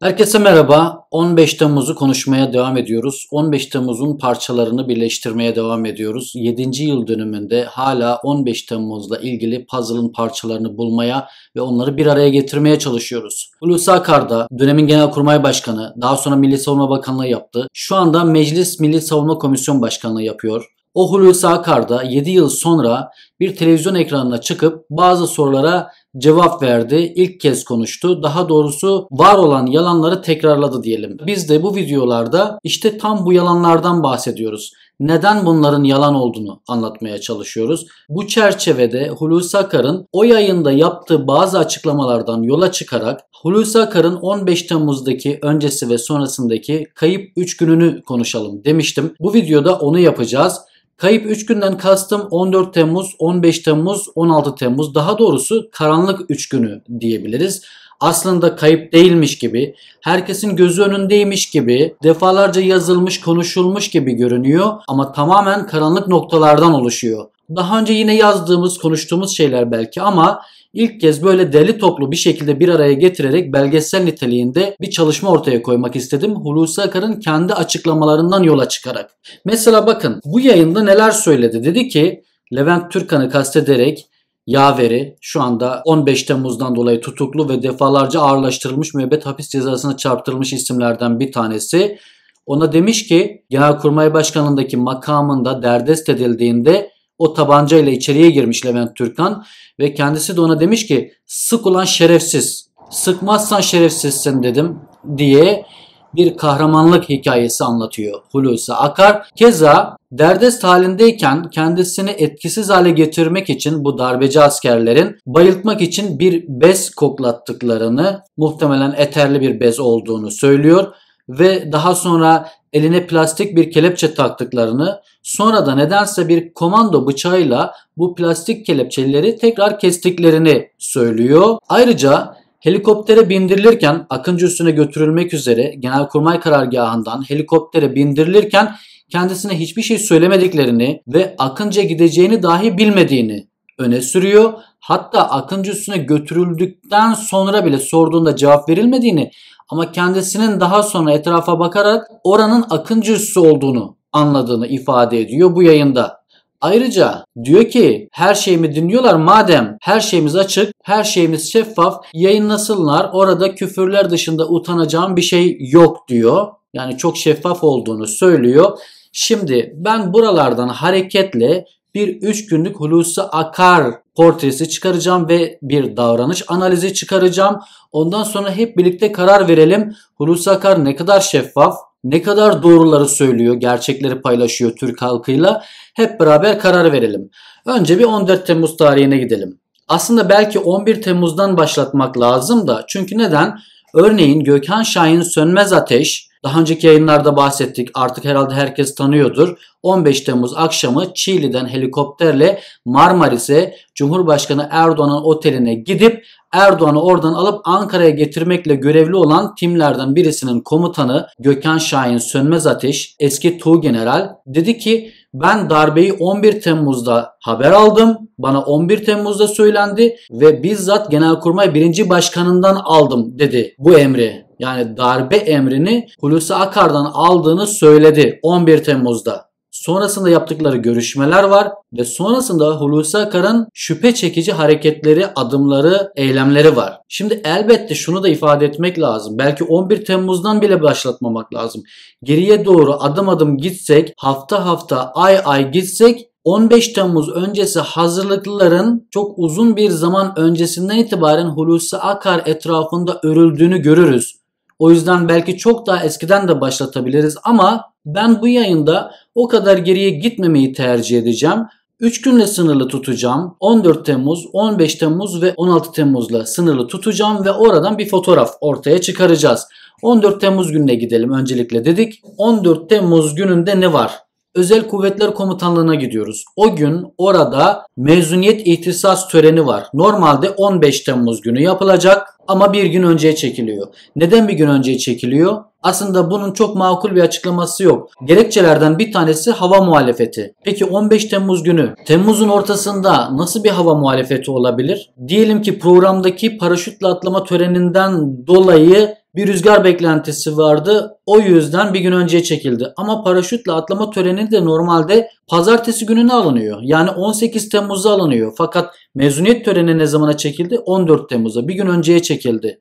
Herkese merhaba. 15 Temmuz'u konuşmaya devam ediyoruz. 15 Temmuz'un parçalarını birleştirmeye devam ediyoruz. 7. yıl dönümünde hala 15 Temmuz'la ilgili puzzle'ın parçalarını bulmaya ve onları bir araya getirmeye çalışıyoruz. Hulusi Akar da dönemin Genelkurmay Başkanı, daha sonra Milli Savunma Bakanlığı yaptı. Şu anda Meclis Milli Savunma Komisyon Başkanlığı yapıyor. O Hulusi Akar da 7 yıl sonra bir televizyon ekranına çıkıp bazı sorulara cevap verdi. İlk kez konuştu. Daha doğrusu var olan yalanları tekrarladı diyelim. Biz de bu videolarda işte tam bu yalanlardan bahsediyoruz. Neden bunların yalan olduğunu anlatmaya çalışıyoruz. Bu çerçevede Hulusi Akar'ın o yayında yaptığı bazı açıklamalardan yola çıkarak Hulusi Akar'ın 15 Temmuz'daki öncesi ve sonrasındaki kayıp 3 gününü konuşalım demiştim. Bu videoda onu yapacağız. Kayıp 3 günden kastım 14 Temmuz, 15 Temmuz, 16 Temmuz daha doğrusu karanlık 3 günü diyebiliriz. Aslında kayıp değilmiş gibi, herkesin gözü önündeymiş gibi, defalarca yazılmış, konuşulmuş gibi görünüyor ama tamamen karanlık noktalardan oluşuyor. Daha önce yine yazdığımız, konuştuğumuz şeyler belki ama ilk kez böyle deli toplu bir şekilde bir araya getirerek belgesel niteliğinde bir çalışma ortaya koymak istedim. Hulusi Akar'ın kendi açıklamalarından yola çıkarak. Mesela bakın bu yayında neler söyledi. Dedi ki Levent Türkan'ı kastederek Yaveri şu anda 15 Temmuz'dan dolayı tutuklu ve defalarca ağırlaştırılmış müebbet hapis cezasına çarptırılmış isimlerden bir tanesi. Ona demiş ki Genelkurmay Başkanlığındaki makamında derdest edildiğinde o tabancayla içeriye girmiş Levent Türkan ve kendisi de ona demiş ki sık ulan şerefsiz sıkmazsan şerefsizsin dedim diye bir kahramanlık hikayesi anlatıyor Hulusi Akar. Keza derdest halindeyken kendisini etkisiz hale getirmek için bu darbeci askerlerin bayıltmak için bir bez koklattıklarını muhtemelen eterli bir bez olduğunu söylüyor ve daha sonra eline plastik bir kelepçe taktıklarını sonra da nedense bir komando bıçağıyla bu plastik kelepçeleri tekrar kestiklerini söylüyor. Ayrıca helikoptere bindirilirken Akıncı üstüne götürülmek üzere Genelkurmay karargahından helikoptere bindirilirken kendisine hiçbir şey söylemediklerini ve Akıncı'ya gideceğini dahi bilmediğini öne sürüyor. Hatta Akıncı üstüne götürüldükten sonra bile sorduğunda cevap verilmediğini ama kendisinin daha sonra etrafa bakarak oranın Akıncı üssü olduğunu anladığını ifade ediyor bu yayında. Ayrıca diyor ki her şeyimi dinliyorlar madem her şeyimiz açık, her şeyimiz şeffaf yayınlasınlar orada küfürler dışında utanacağım bir şey yok diyor. Yani çok şeffaf olduğunu söylüyor. Şimdi ben buralardan hareketle bir 3 günlük Hulusi Akar portresi çıkaracağım ve bir davranış analizi çıkaracağım. Ondan sonra hep birlikte karar verelim. Hulusi Akar ne kadar şeffaf, ne kadar doğruları söylüyor, gerçekleri paylaşıyor Türk halkıyla. Hep beraber karar verelim. Önce bir 14 Temmuz tarihine gidelim. Aslında belki 11 Temmuz'dan başlatmak lazım da çünkü neden? Örneğin Gökhan Şahin Sönmez Ateş daha önceki yayınlarda bahsettik artık herhalde herkes tanıyordur. 15 Temmuz akşamı Çiğli'den helikopterle Marmaris'e Cumhurbaşkanı Erdoğan'ın oteline gidip Erdoğan'ı oradan alıp Ankara'ya getirmekle görevli olan timlerden birisinin komutanı Gökhan Şahin Sönmez Ateş eski Tuğ General dedi ki ben darbeyi 11 Temmuz'da haber aldım. Bana 11 Temmuz'da söylendi ve bizzat Genelkurmay 1. Başkanından aldım dedi bu emri. Yani darbe emrini Hulusi Akar'dan aldığını söyledi 11 Temmuz'da. Sonrasında yaptıkları görüşmeler var ve sonrasında Hulusi Akar'ın şüphe çekici hareketleri, adımları, eylemleri var. Şimdi elbette şunu da ifade etmek lazım. Belki 11 Temmuz'dan bile başlatmamak lazım. Geriye doğru adım adım gitsek, hafta hafta, ay ay gitsek 15 Temmuz öncesi hazırlıkların çok uzun bir zaman öncesinden itibaren Hulusi Akar etrafında örüldüğünü görürüz. O yüzden belki çok daha eskiden de başlatabiliriz ama ben bu yayında o kadar geriye gitmemeyi tercih edeceğim. 3 günle sınırlı tutacağım. 14 Temmuz, 15 Temmuz ve 16 Temmuz'la sınırlı tutacağım ve oradan bir fotoğraf ortaya çıkaracağız. 14 Temmuz gününe gidelim öncelikle dedik. 14 Temmuz gününde ne var? Özel Kuvvetler Komutanlığı'na gidiyoruz. O gün orada mezuniyet ihtisas töreni var. Normalde 15 Temmuz günü yapılacak. Ama bir gün önceye çekiliyor. Neden bir gün önceye çekiliyor? Aslında bunun çok makul bir açıklaması yok. Gerekçelerden bir tanesi hava muhalefeti. Peki 15 Temmuz günü Temmuz'un ortasında nasıl bir hava muhalefeti olabilir? Diyelim ki programdaki paraşütle atlama töreninden dolayı bir rüzgar beklentisi vardı. O yüzden bir gün önceye çekildi. Ama paraşütle atlama töreni de normalde pazartesi gününe alınıyor. Yani 18 Temmuz'a alınıyor. Fakat mezuniyet töreni ne zamana çekildi? 14 Temmuz'a. Bir gün önceye çekildi.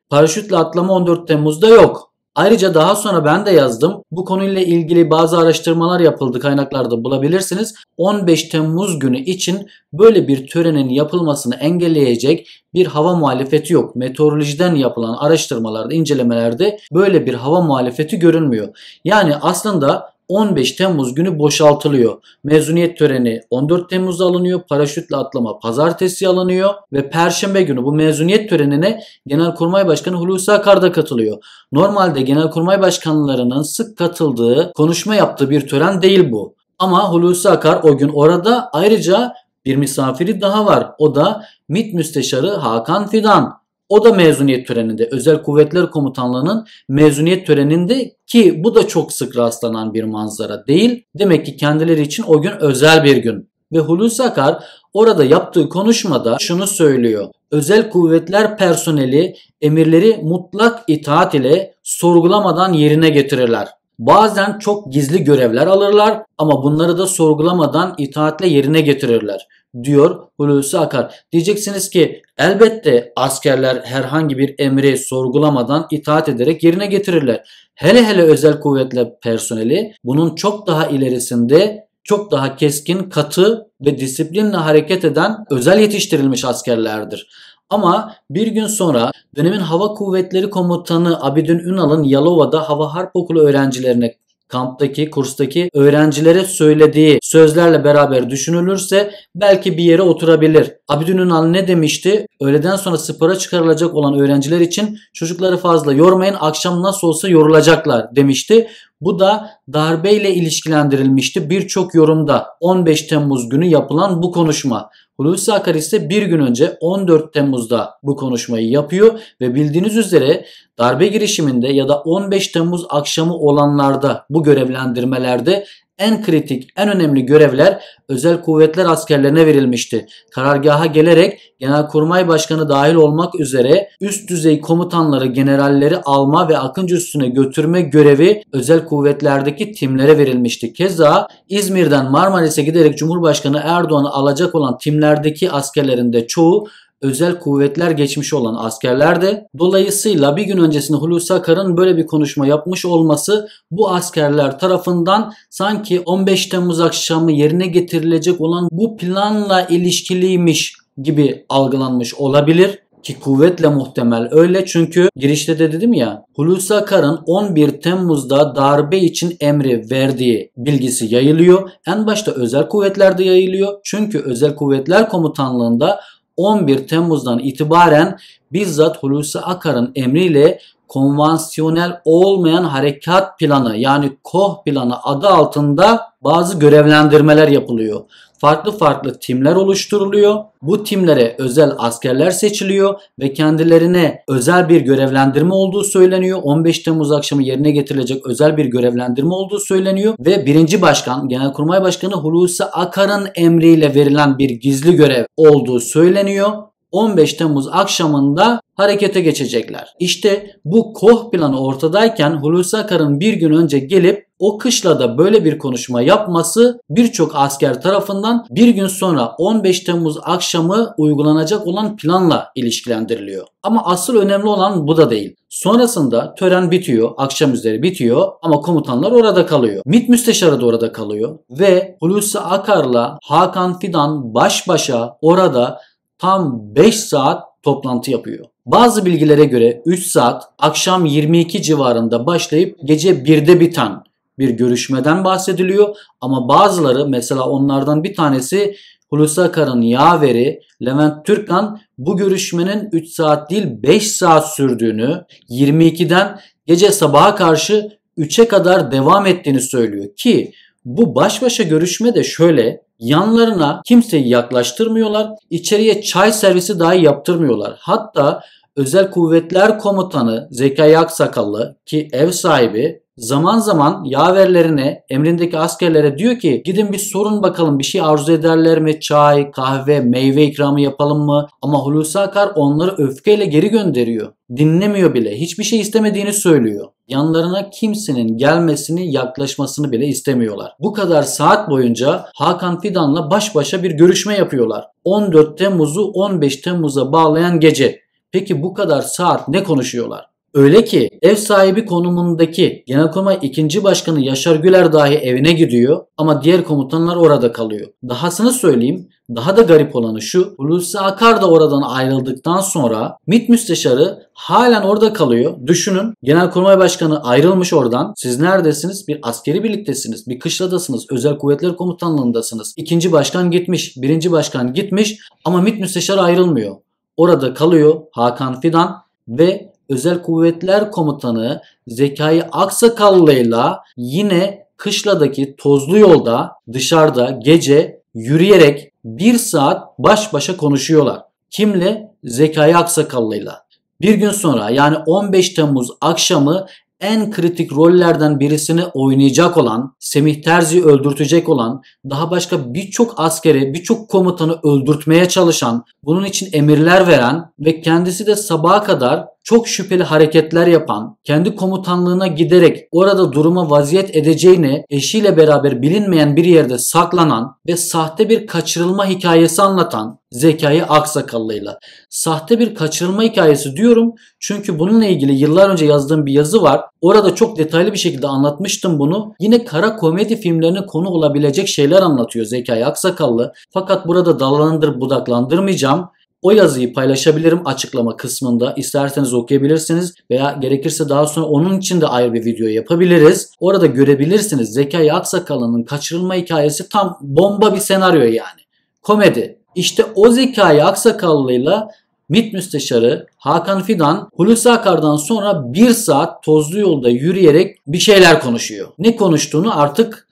Paraşütle atlama 14 Temmuz'da yok. Ayrıca daha sonra ben de yazdım. Bu konuyla ilgili bazı araştırmalar yapıldı kaynaklarda bulabilirsiniz. 15 Temmuz günü için böyle bir törenin yapılmasını engelleyecek bir hava muhalefeti yok. Meteorolojiden yapılan araştırmalarda, incelemelerde böyle bir hava muhalefeti görünmüyor. Yani aslında 15 Temmuz günü boşaltılıyor. Mezuniyet töreni 14 Temmuz'da alınıyor. Paraşütle atlama pazartesi alınıyor ve perşembe günü bu mezuniyet törenine Genelkurmay Başkanı Hulusi Akar da katılıyor. Normalde Genelkurmay Başkanlarının sık katıldığı, konuşma yaptığı bir tören değil bu. Ama Hulusi Akar o gün orada ayrıca bir misafiri daha var. O da MİT Müsteşarı Hakan Fidan. O da mezuniyet töreninde Özel Kuvvetler Komutanlığı'nın mezuniyet töreninde ki bu da çok sık rastlanan bir manzara değil. Demek ki kendileri için o gün özel bir gün. Ve Hulusi Akar orada yaptığı konuşmada şunu söylüyor. Özel kuvvetler personeli emirleri mutlak itaat ile sorgulamadan yerine getirirler. Bazen çok gizli görevler alırlar ama bunları da sorgulamadan itaatle yerine getirirler diyor Hulusi Akar. Diyeceksiniz ki elbette askerler herhangi bir emri sorgulamadan itaat ederek yerine getirirler. Hele hele özel kuvvetler personeli bunun çok daha ilerisinde çok daha keskin, katı ve disiplinle hareket eden özel yetiştirilmiş askerlerdir. Ama bir gün sonra dönemin Hava Kuvvetleri Komutanı Abidin Ünal'ın Yalova'da Hava Harp Okulu öğrencilerine kamptaki, kurstaki öğrencilere söylediği sözlerle beraber düşünülürse belki bir yere oturabilir. Abidin Ünal ne demişti? Öğleden sonra spora çıkarılacak olan öğrenciler için çocukları fazla yormayın akşam nasıl olsa yorulacaklar demişti. Bu da darbeyle ilişkilendirilmişti birçok yorumda 15 Temmuz günü yapılan bu konuşma. Hulusi Akar ise bir gün önce 14 Temmuz'da bu konuşmayı yapıyor ve bildiğiniz üzere darbe girişiminde ya da 15 Temmuz akşamı olanlarda bu görevlendirmelerde en kritik, en önemli görevler özel kuvvetler askerlerine verilmişti. Karargaha gelerek Genelkurmay Başkanı dahil olmak üzere üst düzey komutanları, generalleri alma ve Akıncı üstüne götürme görevi özel kuvvetlerdeki timlere verilmişti. Keza İzmir'den Marmaris'e giderek Cumhurbaşkanı Erdoğan'ı alacak olan timlerdeki askerlerin de çoğu özel kuvvetler geçmiş olan askerler de dolayısıyla bir gün öncesinde Hulusi Akar'ın böyle bir konuşma yapmış olması bu askerler tarafından sanki 15 Temmuz akşamı yerine getirilecek olan bu planla ilişkiliymiş gibi algılanmış olabilir ki kuvvetle muhtemel öyle çünkü girişte de dedim ya Hulusi Akar'ın 11 Temmuz'da darbe için emri verdiği bilgisi yayılıyor. En başta özel kuvvetlerde yayılıyor. Çünkü özel kuvvetler komutanlığında 11 Temmuz'dan itibaren bizzat Hulusi Akar'ın emriyle konvansiyonel olmayan harekat planı yani KOH planı adı altında bazı görevlendirmeler yapılıyor. Farklı farklı timler oluşturuluyor. Bu timlere özel askerler seçiliyor ve kendilerine özel bir görevlendirme olduğu söyleniyor. 15 Temmuz akşamı yerine getirilecek özel bir görevlendirme olduğu söyleniyor ve birinci başkan Genelkurmay Başkanı Hulusi Akar'ın emriyle verilen bir gizli görev olduğu söyleniyor. 15 Temmuz akşamında harekete geçecekler. İşte bu KOH planı ortadayken Hulusi Akar'ın bir gün önce gelip o kışlada böyle bir konuşma yapması birçok asker tarafından bir gün sonra 15 Temmuz akşamı uygulanacak olan planla ilişkilendiriliyor. Ama asıl önemli olan bu da değil. Sonrasında tören bitiyor, akşam üzeri bitiyor ama komutanlar orada kalıyor. MİT müsteşarı da orada kalıyor ve Hulusi Akar'la Hakan Fidan baş başa orada tam 5 saat toplantı yapıyor. Bazı bilgilere göre 3 saat akşam 22 civarında başlayıp gece 1'de biten bir görüşmeden bahsediliyor. Ama bazıları mesela onlardan bir tanesi Hulusi Akar'ın yaveri Levent Türkan bu görüşmenin 3 saat değil 5 saat sürdüğünü 22'den gece sabaha karşı 3'e kadar devam ettiğini söylüyor ki bu baş başa görüşme de şöyle yanlarına kimseyi yaklaştırmıyorlar. İçeriye çay servisi dahi yaptırmıyorlar. Hatta Özel Kuvvetler Komutanı Zekai Aksakallı ki ev sahibi zaman zaman yaverlerine, emrindeki askerlere diyor ki gidin bir sorun bakalım bir şey arzu ederler mi? Çay, kahve, meyve ikramı yapalım mı? Ama Hulusi Akar onları öfkeyle geri gönderiyor. Dinlemiyor bile. Hiçbir şey istemediğini söylüyor. Yanlarına kimsenin gelmesini, yaklaşmasını bile istemiyorlar. Bu kadar saat boyunca Hakan Fidan'la baş başa bir görüşme yapıyorlar. 14 Temmuz'u 15 Temmuz'a bağlayan gece. Peki bu kadar saat ne konuşuyorlar? Öyle ki ev sahibi konumundaki Genelkurmay 2. Başkanı Yaşar Güler dahi evine gidiyor ama diğer komutanlar orada kalıyor. Dahasını söyleyeyim daha da garip olanı şu Hulusi Akar da oradan ayrıldıktan sonra MİT müsteşarı halen orada kalıyor. Düşünün Genelkurmay Başkanı ayrılmış oradan. Siz neredesiniz? Bir askeri birliktesiniz. Bir kışladasınız. Özel Kuvvetler Komutanlığındasınız. İkinci başkan gitmiş. Birinci başkan gitmiş ama MİT müsteşarı ayrılmıyor. Orada kalıyor Hakan Fidan ve Özel Kuvvetler Komutanı Zekai Aksakallı'yla yine kışladaki tozlu yolda dışarıda gece yürüyerek bir saat baş başa konuşuyorlar. Kimle? Zekai Aksakallı'yla. Bir gün sonra yani 15 Temmuz akşamı en kritik rollerden birisini oynayacak olan, Semih Terzi öldürtecek olan, daha başka birçok askeri, birçok komutanı öldürtmeye çalışan, bunun için emirler veren ve kendisi de sabaha kadar çok şüpheli hareketler yapan, kendi komutanlığına giderek orada duruma vaziyet edeceğini eşiyle beraber bilinmeyen bir yerde saklanan ve sahte bir kaçırılma hikayesi anlatan Zekai Aksakallı'yla. Sahte bir kaçırılma hikayesi diyorum çünkü bununla ilgili yıllar önce yazdığım bir yazı var. Orada çok detaylı bir şekilde anlatmıştım bunu. Yine kara komedi filmlerine konu olabilecek şeyler anlatıyor Zekai Aksakallı. Fakat burada dallandır budaklandırmayacağım. O yazıyı paylaşabilirim açıklama kısmında. İsterseniz okuyabilirsiniz veya gerekirse daha sonra onun için de ayrı bir video yapabiliriz. Orada görebilirsiniz Zekai Aksakallı'nın kaçırılma hikayesi tam bomba bir senaryo yani. Komedi. İşte o Zekai Aksakallı'yla MİT Müsteşarı Hakan Fidan Hulusi Akar'dan sonra bir saat tozlu yolda yürüyerek bir şeyler konuşuyor. Ne konuştuğunu artık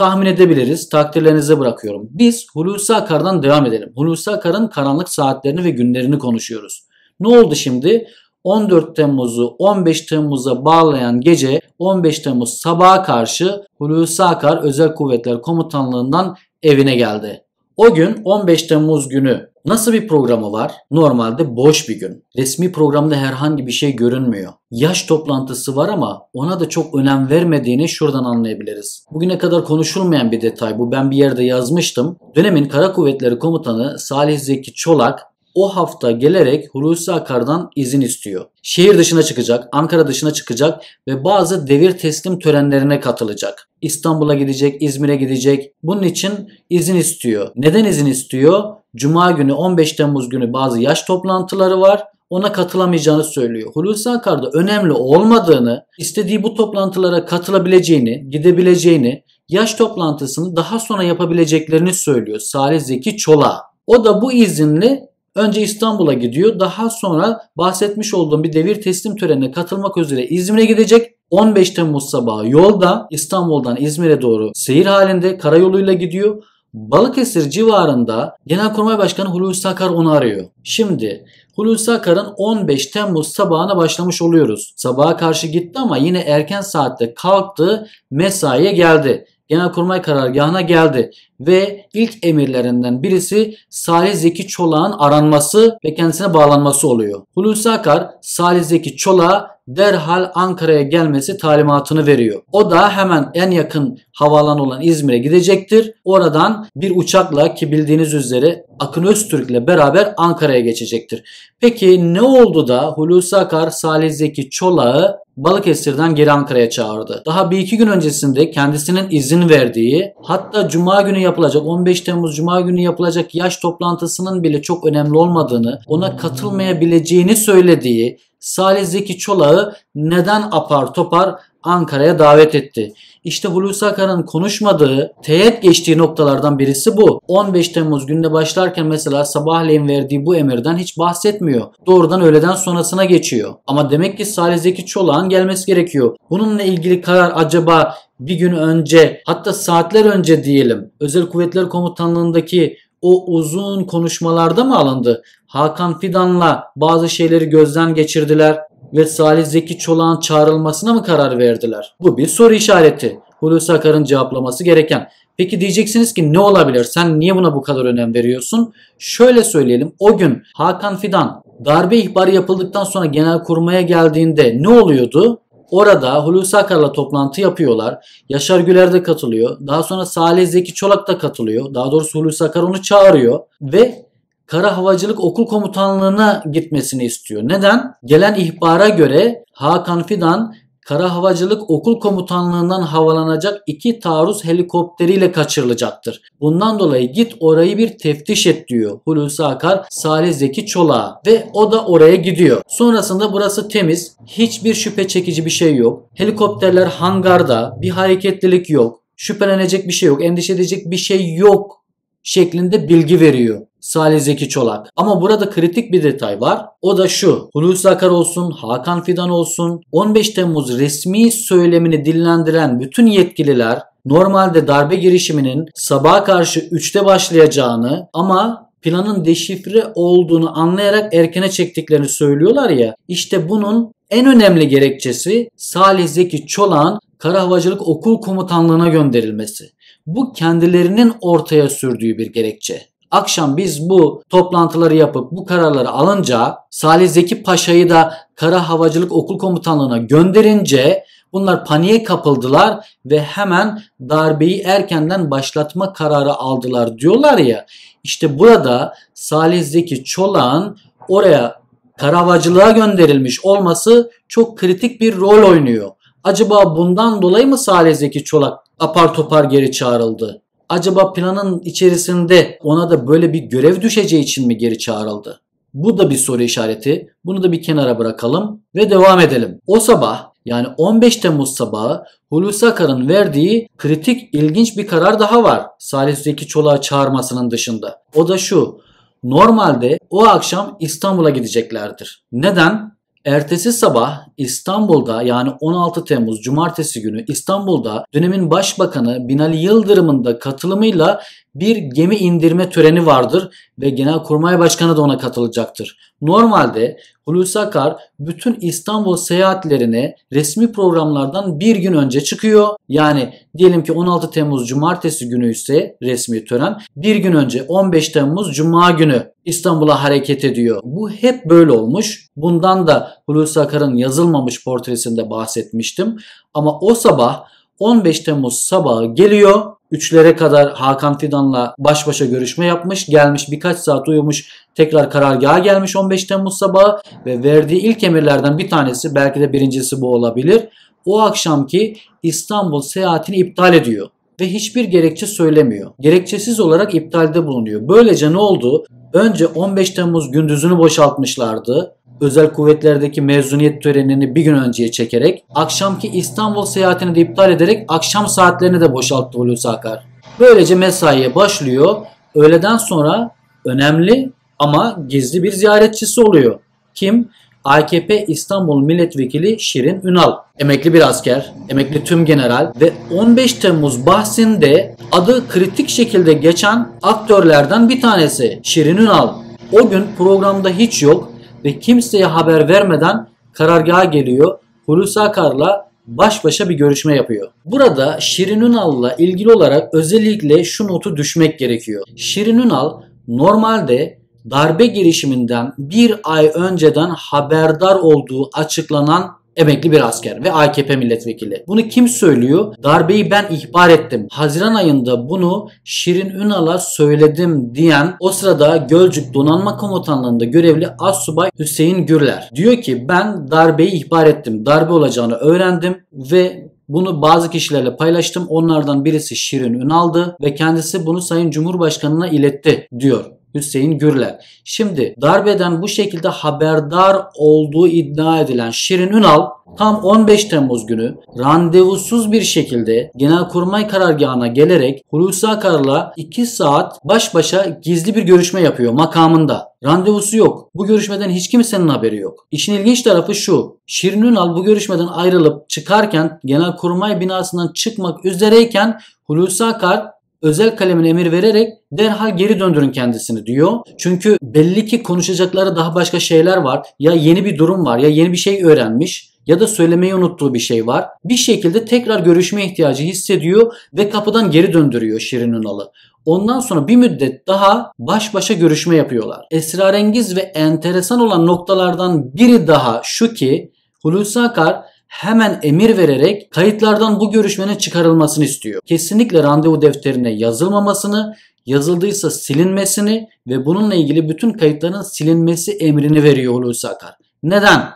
tahmin edebiliriz. Takdirlerinize bırakıyorum. Biz Hulusi Akar'dan devam edelim. Hulusi Akar'ın karanlık saatlerini ve günlerini konuşuyoruz. Ne oldu şimdi? 14 Temmuz'u 15 Temmuz'a bağlayan gece 15 Temmuz sabaha karşı Hulusi Akar Özel Kuvvetler Komutanlığından evine geldi. O gün 15 Temmuz günü nasıl bir programı var? Normalde boş bir gün. Resmi programda herhangi bir şey görünmüyor. Yaş toplantısı var ama ona da çok önem vermediğini şuradan anlayabiliriz. Bugüne kadar konuşulmayan bir detay bu. Ben bir yerde yazmıştım. Dönemin Kara Kuvvetleri Komutanı Salih Zeki Çolak o hafta gelerek Hulusi Akar'dan izin istiyor. Şehir dışına çıkacak, Ankara dışına çıkacak ve bazı devir teslim törenlerine katılacak. İstanbul'a gidecek, İzmir'e gidecek. Bunun için izin istiyor. Neden izin istiyor? Cuma günü 15 Temmuz günü bazı yaş toplantıları var ona katılamayacağını söylüyor. Hulusi Akar da önemli olmadığını, istediği bu toplantılara katılabileceğini, gidebileceğini, yaş toplantısını daha sonra yapabileceklerini söylüyor Salih Zeki Çola. O da bu izinli Önce İstanbul'a gidiyor. Daha sonra bahsetmiş olduğum bir devir teslim törenine katılmak üzere İzmir'e gidecek. 15 Temmuz sabahı yolda İstanbul'dan İzmir'e doğru seyir halinde karayoluyla gidiyor. Balıkesir civarında Genelkurmay Başkanı Hulusi Akar onu arıyor. Şimdi Hulusi Akar'ın 15 Temmuz sabahına başlamış oluyoruz. Sabaha karşı gitti ama yine erken saatte kalktı mesaiye geldi. Genelkurmay karargahına geldi ve ilk emirlerinden birisi Salih Zeki Çolak'ın aranması ve kendisine bağlanması oluyor. Hulusi Akar Salih Zeki Çolak'a derhal Ankara'ya gelmesi talimatını veriyor. O da hemen en yakın havaalan olan İzmir'e gidecektir. Oradan bir uçakla ki bildiğiniz üzere Akın Öztürk ile beraber Ankara'ya geçecektir. Peki ne oldu da Hulusi Akar Salih Zeki Çolak'ı Balıkesir'den geri Ankara'ya çağırdı. Daha bir iki gün öncesinde kendisinin izin verdiği hatta Cuma günü yapılacak 15 Temmuz Cuma günü yapılacak yaş toplantısının bile çok önemli olmadığını ona katılmayabileceğini söylediği Salih Zeki Çolak'ı neden apar topar Ankara'ya davet etti. İşte Hulusi Akar'ın konuşmadığı, teğet geçtiği noktalardan birisi bu. 15 Temmuz günde başlarken mesela sabahleyin verdiği bu emirden hiç bahsetmiyor. Doğrudan öğleden sonrasına geçiyor. Ama demek ki Salih Zeki Çolak'ın gelmesi gerekiyor. Bununla ilgili karar acaba bir gün önce hatta saatler önce diyelim Özel Kuvvetler Komutanlığındaki o uzun konuşmalarda mı alındı? Hakan Fidan'la bazı şeyleri gözden geçirdiler ve Salih Zeki Çolak'ın çağrılmasına mı karar verdiler? Bu bir soru işareti. Hulusi Akar'ın cevaplaması gereken. Peki diyeceksiniz ki ne olabilir? Sen niye buna bu kadar önem veriyorsun? Şöyle söyleyelim. O gün Hakan Fidan darbe ihbarı yapıldıktan sonra genel kurmaya geldiğinde ne oluyordu? Orada Hulusi Akar'la toplantı yapıyorlar. Yaşar Güler de katılıyor. Daha sonra Salih Zeki Çolak da katılıyor. Daha doğrusu Hulusi Akar onu çağırıyor. Ve Kara Havacılık Okul Komutanlığı'na gitmesini istiyor. Neden? Gelen ihbara göre Hakan Fidan Kara Havacılık Okul Komutanlığı'ndan havalanacak iki taarruz helikopteriyle kaçırılacaktır. Bundan dolayı git orayı bir teftiş et diyor Hulusi Akar Salih Zeki Çolak'a ve o da oraya gidiyor. Sonrasında burası temiz, hiçbir şüphe çekici bir şey yok. Helikopterler hangarda, bir hareketlilik yok. Şüphelenecek bir şey yok, endişe edecek bir şey yok şeklinde bilgi veriyor. Salih Zeki Çolak. Ama burada kritik bir detay var. O da şu. Hulusi Akar olsun, Hakan Fidan olsun 15 Temmuz resmi söylemini dillendiren bütün yetkililer normalde darbe girişiminin sabaha karşı 3'te başlayacağını ama planın deşifre olduğunu anlayarak erkene çektiklerini söylüyorlar ya. İşte bunun en önemli gerekçesi Salih Zeki Çolak'ın Kara Havacılık Okul Komutanlığı'na gönderilmesi. Bu kendilerinin ortaya sürdüğü bir gerekçe. Akşam biz bu toplantıları yapıp bu kararları alınca Salih Zeki Paşa'yı da Kara Havacılık Okul Komutanlığı'na gönderince bunlar paniğe kapıldılar ve hemen darbeyi erkenden başlatma kararı aldılar diyorlar ya. İşte burada Salih Zeki Çolak'ın oraya kara havacılığa gönderilmiş olması çok kritik bir rol oynuyor. Acaba bundan dolayı mı Salih Zeki Çolak apar topar geri çağrıldı? Acaba planın içerisinde ona da böyle bir görev düşeceği için mi geri çağrıldı? Bu da bir soru işareti. Bunu da bir kenara bırakalım ve devam edelim. O sabah yani 15 Temmuz sabahı Hulusi Akar'ın verdiği kritik ilginç bir karar daha var. Salih Zeki Çolak'ı çağırmasının dışında. O da şu. Normalde o akşam İstanbul'a gideceklerdir. Neden? Ertesi sabah İstanbul'da yani 16 Temmuz Cumartesi günü İstanbul'da dönemin Başbakanı Binali Yıldırım'ın da katılımıyla bir gemi indirme töreni vardır ve Genelkurmay Başkanı da ona katılacaktır. Normalde Hulusi Akar bütün İstanbul seyahatlerine resmi programlardan bir gün önce çıkıyor. Yani diyelim ki 16 Temmuz Cumartesi günü ise resmi tören bir gün önce 15 Temmuz Cuma günü İstanbul'a hareket ediyor. Bu hep böyle olmuş. Bundan da Hulusi Akar'ın yazılmamış portresinde bahsetmiştim. Ama o sabah 15 Temmuz sabahı geliyor. Üçlere kadar Hakan Fidan'la baş başa görüşme yapmış. Gelmiş birkaç saat uyumuş. Tekrar karargaha gelmiş 15 Temmuz sabahı. Ve verdiği ilk emirlerden bir tanesi belki de birincisi bu olabilir. O akşamki İstanbul seyahatini iptal ediyor. Ve hiçbir gerekçe söylemiyor. Gerekçesiz olarak iptalde bulunuyor. Böylece ne oldu? Önce 15 Temmuz gündüzünü boşaltmışlardı özel kuvvetlerdeki mezuniyet törenini bir gün önceye çekerek akşamki İstanbul seyahatini de iptal ederek akşam saatlerini de boşalttı Hulusi Akar. Böylece mesaiye başlıyor. Öğleden sonra önemli ama gizli bir ziyaretçisi oluyor. Kim? AKP İstanbul Milletvekili Şirin Ünal. Emekli bir asker, emekli tüm general ve 15 Temmuz bahsinde adı kritik şekilde geçen aktörlerden bir tanesi Şirin Ünal. O gün programda hiç yok ve kimseye haber vermeden karargaha geliyor. Hulusi Akar'la baş başa bir görüşme yapıyor. Burada Şirin Ünal'la ilgili olarak özellikle şu notu düşmek gerekiyor. Şirin Ünal normalde darbe girişiminden bir ay önceden haberdar olduğu açıklanan emekli bir asker ve AKP milletvekili. Bunu kim söylüyor? Darbeyi ben ihbar ettim. Haziran ayında bunu Şirin Ünal'a söyledim diyen o sırada Gölcük Donanma Komutanlığı'nda görevli Assubay Hüseyin Gürler. Diyor ki ben darbeyi ihbar ettim. Darbe olacağını öğrendim ve bunu bazı kişilerle paylaştım. Onlardan birisi Şirin Ünal'dı ve kendisi bunu Sayın Cumhurbaşkanı'na iletti diyor. Hüseyin Gürler. Şimdi darbeden bu şekilde haberdar olduğu iddia edilen Şirin Ünal tam 15 Temmuz günü randevusuz bir şekilde Genelkurmay karargahına gelerek Hulusi Akar'la 2 saat baş başa gizli bir görüşme yapıyor makamında. Randevusu yok. Bu görüşmeden hiç kimsenin haberi yok. İşin ilginç tarafı şu. Şirin Ünal bu görüşmeden ayrılıp çıkarken Genelkurmay binasından çıkmak üzereyken Hulusi Akar özel kalemine emir vererek derhal geri döndürün kendisini diyor. Çünkü belli ki konuşacakları daha başka şeyler var. Ya yeni bir durum var ya yeni bir şey öğrenmiş ya da söylemeyi unuttuğu bir şey var. Bir şekilde tekrar görüşme ihtiyacı hissediyor ve kapıdan geri döndürüyor Şirin Ünal'ı. Ondan sonra bir müddet daha baş başa görüşme yapıyorlar. Esrarengiz ve enteresan olan noktalardan biri daha şu ki Hulusi Akar hemen emir vererek kayıtlardan bu görüşmenin çıkarılmasını istiyor. Kesinlikle randevu defterine yazılmamasını, yazıldıysa silinmesini ve bununla ilgili bütün kayıtların silinmesi emrini veriyor Hulusi Akar. Neden?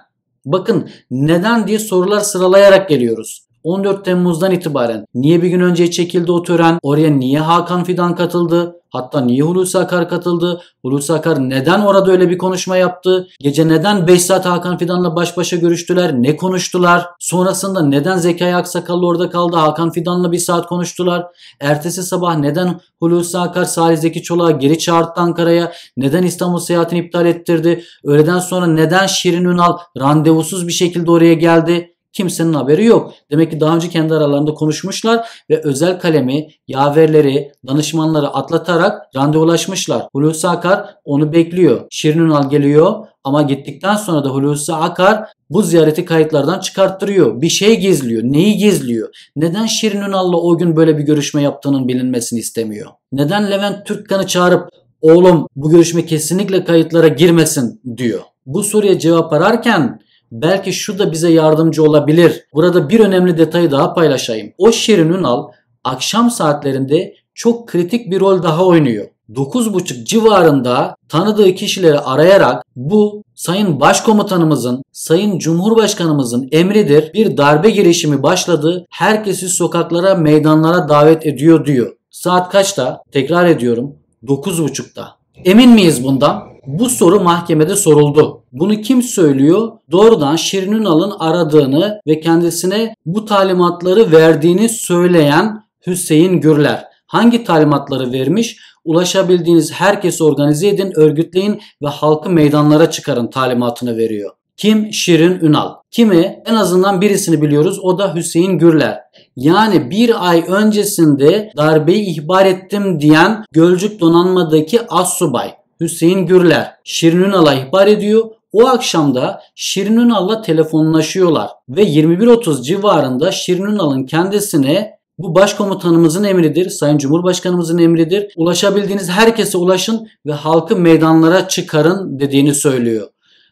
Bakın neden diye sorular sıralayarak geliyoruz. 14 Temmuz'dan itibaren niye bir gün önce çekildi o tören? Oraya niye Hakan Fidan katıldı? Hatta niye Hulusi Akar katıldı? Hulusi Akar neden orada öyle bir konuşma yaptı? Gece neden 5 saat Hakan Fidan'la baş başa görüştüler? Ne konuştular? Sonrasında neden Zekai Aksakallı orada kaldı? Hakan Fidan'la bir saat konuştular. Ertesi sabah neden Hulusi Akar Salih Zeki Çolak'ı geri çağırdı Ankara'ya? Neden İstanbul seyahatini iptal ettirdi? Öğleden sonra neden Şirin Ünal randevusuz bir şekilde oraya geldi? Kimsenin haberi yok. Demek ki daha önce kendi aralarında konuşmuşlar ve özel kalemi, yaverleri, danışmanları atlatarak randevulaşmışlar. Hulusi Akar onu bekliyor. Şirin Ünal geliyor ama gittikten sonra da Hulusi Akar bu ziyareti kayıtlardan çıkarttırıyor. Bir şey gizliyor. Neyi gizliyor? Neden Şirin Ünal'la o gün böyle bir görüşme yaptığının bilinmesini istemiyor? Neden Levent Türkkan'ı çağırıp oğlum bu görüşme kesinlikle kayıtlara girmesin diyor. Bu soruya cevap ararken Belki şu da bize yardımcı olabilir. Burada bir önemli detayı daha paylaşayım. O Şirin Ünal akşam saatlerinde çok kritik bir rol daha oynuyor. 9.30 civarında tanıdığı kişileri arayarak bu Sayın Başkomutanımızın, Sayın Cumhurbaşkanımızın emridir. Bir darbe girişimi başladı. Herkesi sokaklara, meydanlara davet ediyor diyor. Saat kaçta? Tekrar ediyorum. 9.30'da. Emin miyiz bundan? Bu soru mahkemede soruldu. Bunu kim söylüyor? Doğrudan Şirin Ünal'ın aradığını ve kendisine bu talimatları verdiğini söyleyen Hüseyin Gürler. Hangi talimatları vermiş? Ulaşabildiğiniz herkesi organize edin, örgütleyin ve halkı meydanlara çıkarın talimatını veriyor. Kim? Şirin Ünal. Kimi? En azından birisini biliyoruz. O da Hüseyin Gürler. Yani bir ay öncesinde darbeyi ihbar ettim diyen Gölcük donanmadaki assubay. Hüseyin Gürler Şirin Ünal'a ihbar ediyor. O akşam da Şirin Ünal'la telefonlaşıyorlar ve 21.30 civarında Şirin Ünal'ın kendisine bu başkomutanımızın emridir, Sayın Cumhurbaşkanımızın emridir. Ulaşabildiğiniz herkese ulaşın ve halkı meydanlara çıkarın dediğini söylüyor.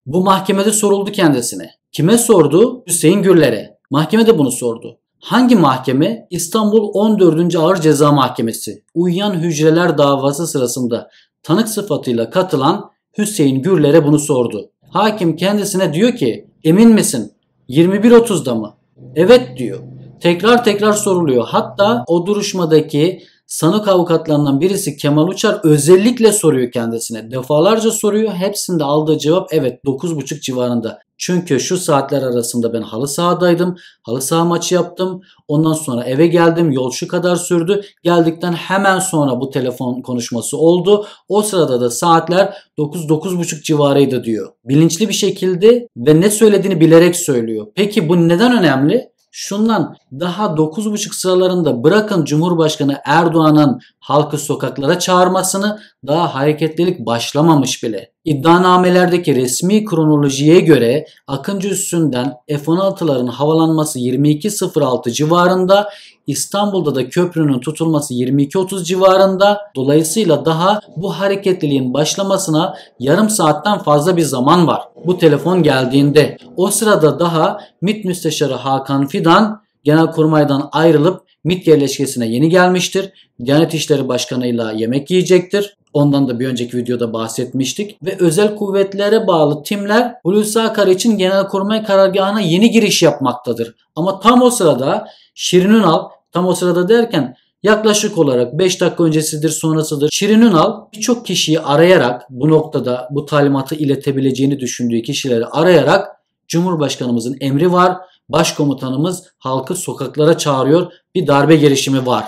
Bu mahkemede soruldu kendisine. Kime sordu? Hüseyin Gürler'e. Mahkemede bunu sordu. Hangi mahkeme? İstanbul 14. Ağır Ceza Mahkemesi. Uyuyan hücreler davası sırasında tanık sıfatıyla katılan Hüseyin Gürler'e bunu sordu. Hakim kendisine diyor ki emin misin 21.30'da mı? Evet diyor. Tekrar tekrar soruluyor. Hatta o duruşmadaki sanık avukatlarından birisi Kemal Uçar özellikle soruyor kendisine. Defalarca soruyor. Hepsinde aldığı cevap evet 9.30 civarında. Çünkü şu saatler arasında ben halı sahadaydım. Halı saha maçı yaptım. Ondan sonra eve geldim. Yol şu kadar sürdü. Geldikten hemen sonra bu telefon konuşması oldu. O sırada da saatler 9-9.30 civarıydı diyor. Bilinçli bir şekilde ve ne söylediğini bilerek söylüyor. Peki bu neden önemli? Şundan daha 9.30 sıralarında bırakın Cumhurbaşkanı Erdoğan'ın halkı sokaklara çağırmasını daha hareketlilik başlamamış bile. İddianamelerdeki resmi kronolojiye göre Akıncı üstünden F-16'ların havalanması 22.06 civarında, İstanbul'da da köprünün tutulması 22.30 civarında. Dolayısıyla daha bu hareketliliğin başlamasına yarım saatten fazla bir zaman var. Bu telefon geldiğinde o sırada daha MİT Müsteşarı Hakan Fidan Genelkurmay'dan ayrılıp MİT yerleşkesine yeni gelmiştir. Diyanet İşleri Başkanı'yla yemek yiyecektir. Ondan da bir önceki videoda bahsetmiştik. Ve özel kuvvetlere bağlı timler Hulusi Akar için Genelkurmay karargahına yeni giriş yapmaktadır. Ama tam o sırada Şirin Ünal, tam o sırada derken yaklaşık olarak 5 dakika öncesidir sonrasıdır. Şirin Ünal birçok kişiyi arayarak bu noktada bu talimatı iletebileceğini düşündüğü kişileri arayarak Cumhurbaşkanımızın emri var. Başkomutanımız halkı sokaklara çağırıyor. Bir darbe girişimi var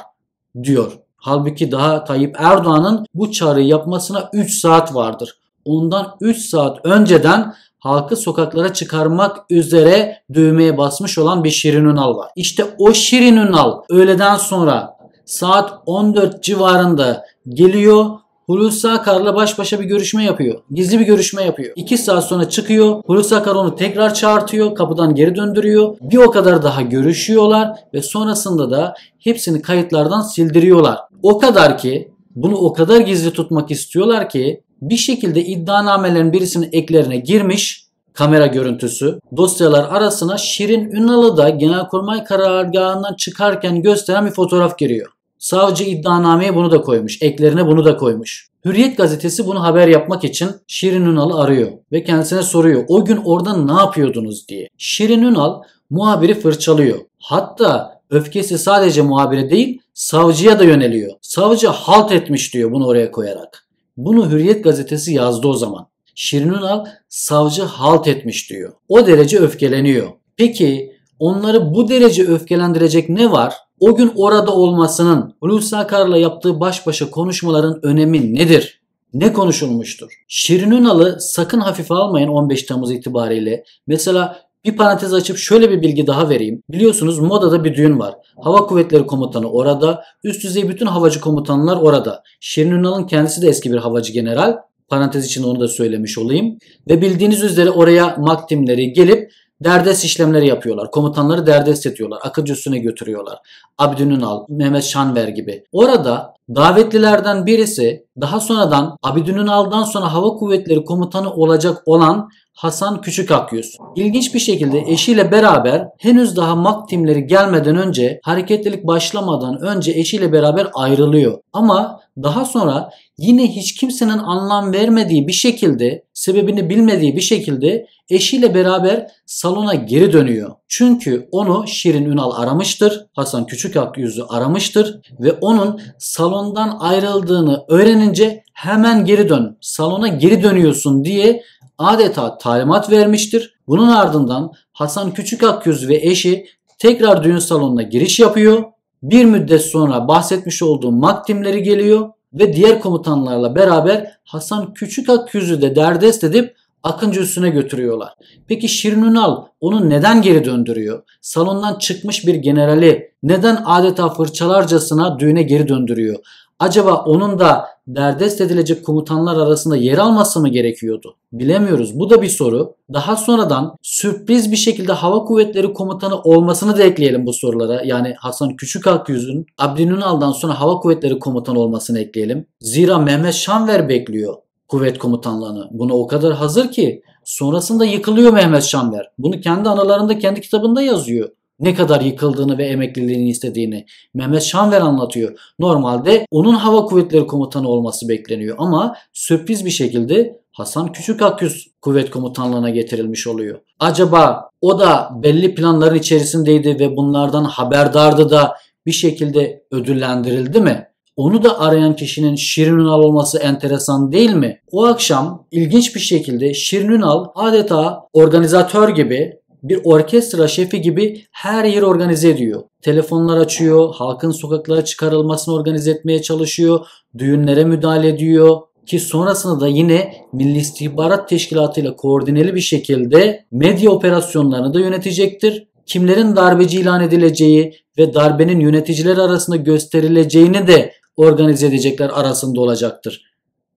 diyor. Halbuki daha Tayyip Erdoğan'ın bu çağrıyı yapmasına 3 saat vardır. Ondan 3 saat önceden halkı sokaklara çıkarmak üzere düğmeye basmış olan bir Şirin Ünal var. İşte o Şirin Ünal öğleden sonra saat 14 civarında geliyor. Hulusi Akar'la baş başa bir görüşme yapıyor. Gizli bir görüşme yapıyor. 2 saat sonra çıkıyor. Hulusi Akar onu tekrar çağırtıyor. Kapıdan geri döndürüyor. Bir o kadar daha görüşüyorlar ve sonrasında da hepsini kayıtlardan sildiriyorlar. O kadar ki bunu o kadar gizli tutmak istiyorlar ki bir şekilde iddianamelerin birisinin eklerine girmiş kamera görüntüsü dosyalar arasına Şirin Ünal'ı da Genelkurmay Karargahı'ndan çıkarken gösteren bir fotoğraf giriyor. Savcı iddianameye bunu da koymuş. Eklerine bunu da koymuş. Hürriyet gazetesi bunu haber yapmak için Şirin Ünal'ı arıyor ve kendisine soruyor. O gün orada ne yapıyordunuz diye. Şirin Ünal muhabiri fırçalıyor. Hatta öfkesi sadece muhabire değil savcıya da yöneliyor. Savcı halt etmiş diyor bunu oraya koyarak. Bunu Hürriyet gazetesi yazdı o zaman. Şirin Ünal savcı halt etmiş diyor. O derece öfkeleniyor. Peki onları bu derece öfkelendirecek ne var? O gün orada olmasının Hulusi Akar'la yaptığı baş başa konuşmaların önemi nedir? Ne konuşulmuştur? Şirin Ünal'ı sakın hafife almayın 15 Temmuz itibariyle. Mesela bir parantez açıp şöyle bir bilgi daha vereyim. Biliyorsunuz Moda'da bir düğün var. Hava Kuvvetleri Komutanı orada. Üst düzey bütün havacı komutanlar orada. Şirin Ünal'ın kendisi de eski bir havacı general. Parantez için onu da söylemiş olayım. Ve bildiğiniz üzere oraya maktimleri gelip derdest işlemleri yapıyorlar. Komutanları derdest ediyorlar. Akıcı üstüne götürüyorlar. Abdü Ünal, Mehmet Şanver gibi. Orada davetlilerden birisi daha sonradan Abdü Ünal'dan sonra Hava Kuvvetleri Komutanı olacak olan Hasan Küçük Akyüz. İlginç bir şekilde eşiyle beraber henüz daha MAK timleri gelmeden önce hareketlilik başlamadan önce eşiyle beraber ayrılıyor. Ama daha sonra yine hiç kimsenin anlam vermediği bir şekilde sebebini bilmediği bir şekilde eşiyle beraber salona geri dönüyor. Çünkü onu Şirin Ünal aramıştır. Hasan Küçük Akyüz'ü aramıştır ve onun salondan ayrıldığını öğrenince hemen geri dön. Salona geri dönüyorsun diye adeta talimat vermiştir. Bunun ardından Hasan Küçük Akyüz ve eşi tekrar düğün salonuna giriş yapıyor. Bir müddet sonra bahsetmiş olduğum maktimleri geliyor ve diğer komutanlarla beraber Hasan Küçük Akyüz'ü de derdest edip Akıncı üstüne götürüyorlar. Peki Şirin Ünal onu neden geri döndürüyor? Salondan çıkmış bir generali neden adeta fırçalarcasına düğüne geri döndürüyor? Acaba onun da derdest edilecek komutanlar arasında yer alması mı gerekiyordu? Bilemiyoruz. Bu da bir soru. Daha sonradan sürpriz bir şekilde Hava Kuvvetleri Komutanı olmasını da ekleyelim bu sorulara. Yani Hasan Küçük Akyüz'ün Abdülünal'dan sonra Hava Kuvvetleri Komutanı olmasını ekleyelim. Zira Mehmet Şanver bekliyor kuvvet komutanlığını. Buna o kadar hazır ki sonrasında yıkılıyor Mehmet Şanver. Bunu kendi analarında kendi kitabında yazıyor ne kadar yıkıldığını ve emekliliğini istediğini Mehmet Şanver anlatıyor. Normalde onun hava kuvvetleri komutanı olması bekleniyor ama sürpriz bir şekilde Hasan Küçük Akyüz kuvvet komutanlığına getirilmiş oluyor. Acaba o da belli planların içerisindeydi ve bunlardan haberdardı da bir şekilde ödüllendirildi mi? Onu da arayan kişinin Şirin Ünal olması enteresan değil mi? O akşam ilginç bir şekilde Şirin Ünal adeta organizatör gibi bir orkestra şefi gibi her yeri organize ediyor. Telefonlar açıyor, halkın sokaklara çıkarılmasını organize etmeye çalışıyor, düğünlere müdahale ediyor ki sonrasında da yine Milli İstihbarat Teşkilatı ile koordineli bir şekilde medya operasyonlarını da yönetecektir. Kimlerin darbeci ilan edileceği ve darbenin yöneticileri arasında gösterileceğini de organize edecekler arasında olacaktır.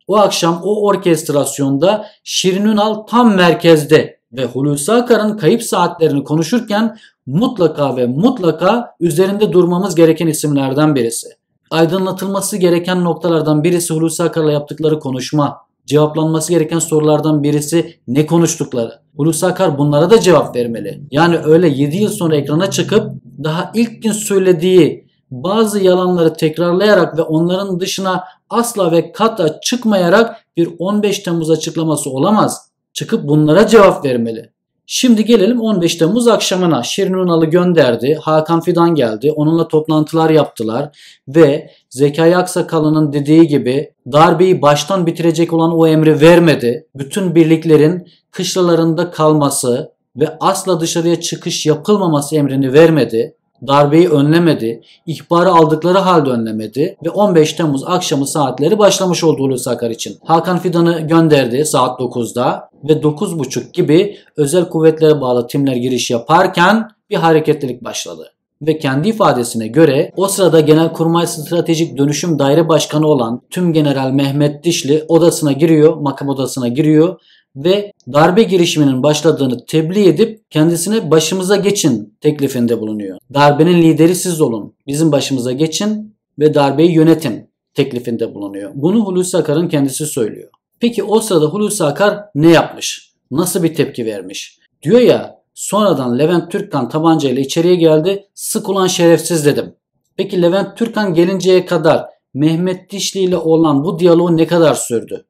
O akşam o orkestrasyonda Şirin Ünal tam merkezde ve Hulusi Akar'ın kayıp saatlerini konuşurken mutlaka ve mutlaka üzerinde durmamız gereken isimlerden birisi. Aydınlatılması gereken noktalardan birisi Hulusi Akar'la yaptıkları konuşma. Cevaplanması gereken sorulardan birisi ne konuştukları. Hulusi Akar bunlara da cevap vermeli. Yani öyle 7 yıl sonra ekrana çıkıp daha ilk gün söylediği bazı yalanları tekrarlayarak ve onların dışına asla ve kata çıkmayarak bir 15 Temmuz açıklaması olamaz çıkıp bunlara cevap vermeli. Şimdi gelelim 15 Temmuz akşamına. Şirin Ünal'ı gönderdi. Hakan Fidan geldi. Onunla toplantılar yaptılar. Ve Zekai Aksakallı'nın dediği gibi darbeyi baştan bitirecek olan o emri vermedi. Bütün birliklerin kışlalarında kalması ve asla dışarıya çıkış yapılmaması emrini vermedi darbeyi önlemedi, ihbarı aldıkları halde önlemedi ve 15 Temmuz akşamı saatleri başlamış oldu Hulusi Akar için. Hakan Fidan'ı gönderdi saat 9'da ve 9.30 gibi özel kuvvetlere bağlı timler giriş yaparken bir hareketlilik başladı. ve kendi ifadesine göre o sırada Genelkurmay Stratejik Dönüşüm Daire Başkanı olan Tüm General Mehmet Dişli odasına giriyor, makam odasına giriyor ve darbe girişiminin başladığını tebliğ edip kendisine başımıza geçin teklifinde bulunuyor. Darbenin lideri siz olun, bizim başımıza geçin ve darbeyi yönetin teklifinde bulunuyor. Bunu Hulusi Akar'ın kendisi söylüyor. Peki o sırada Hulusi Akar ne yapmış? Nasıl bir tepki vermiş? Diyor ya sonradan Levent Türkkan tabancayla içeriye geldi. Sık ulan şerefsiz dedim. Peki Levent Türkkan gelinceye kadar Mehmet Dişli ile olan bu diyaloğu ne kadar sürdü?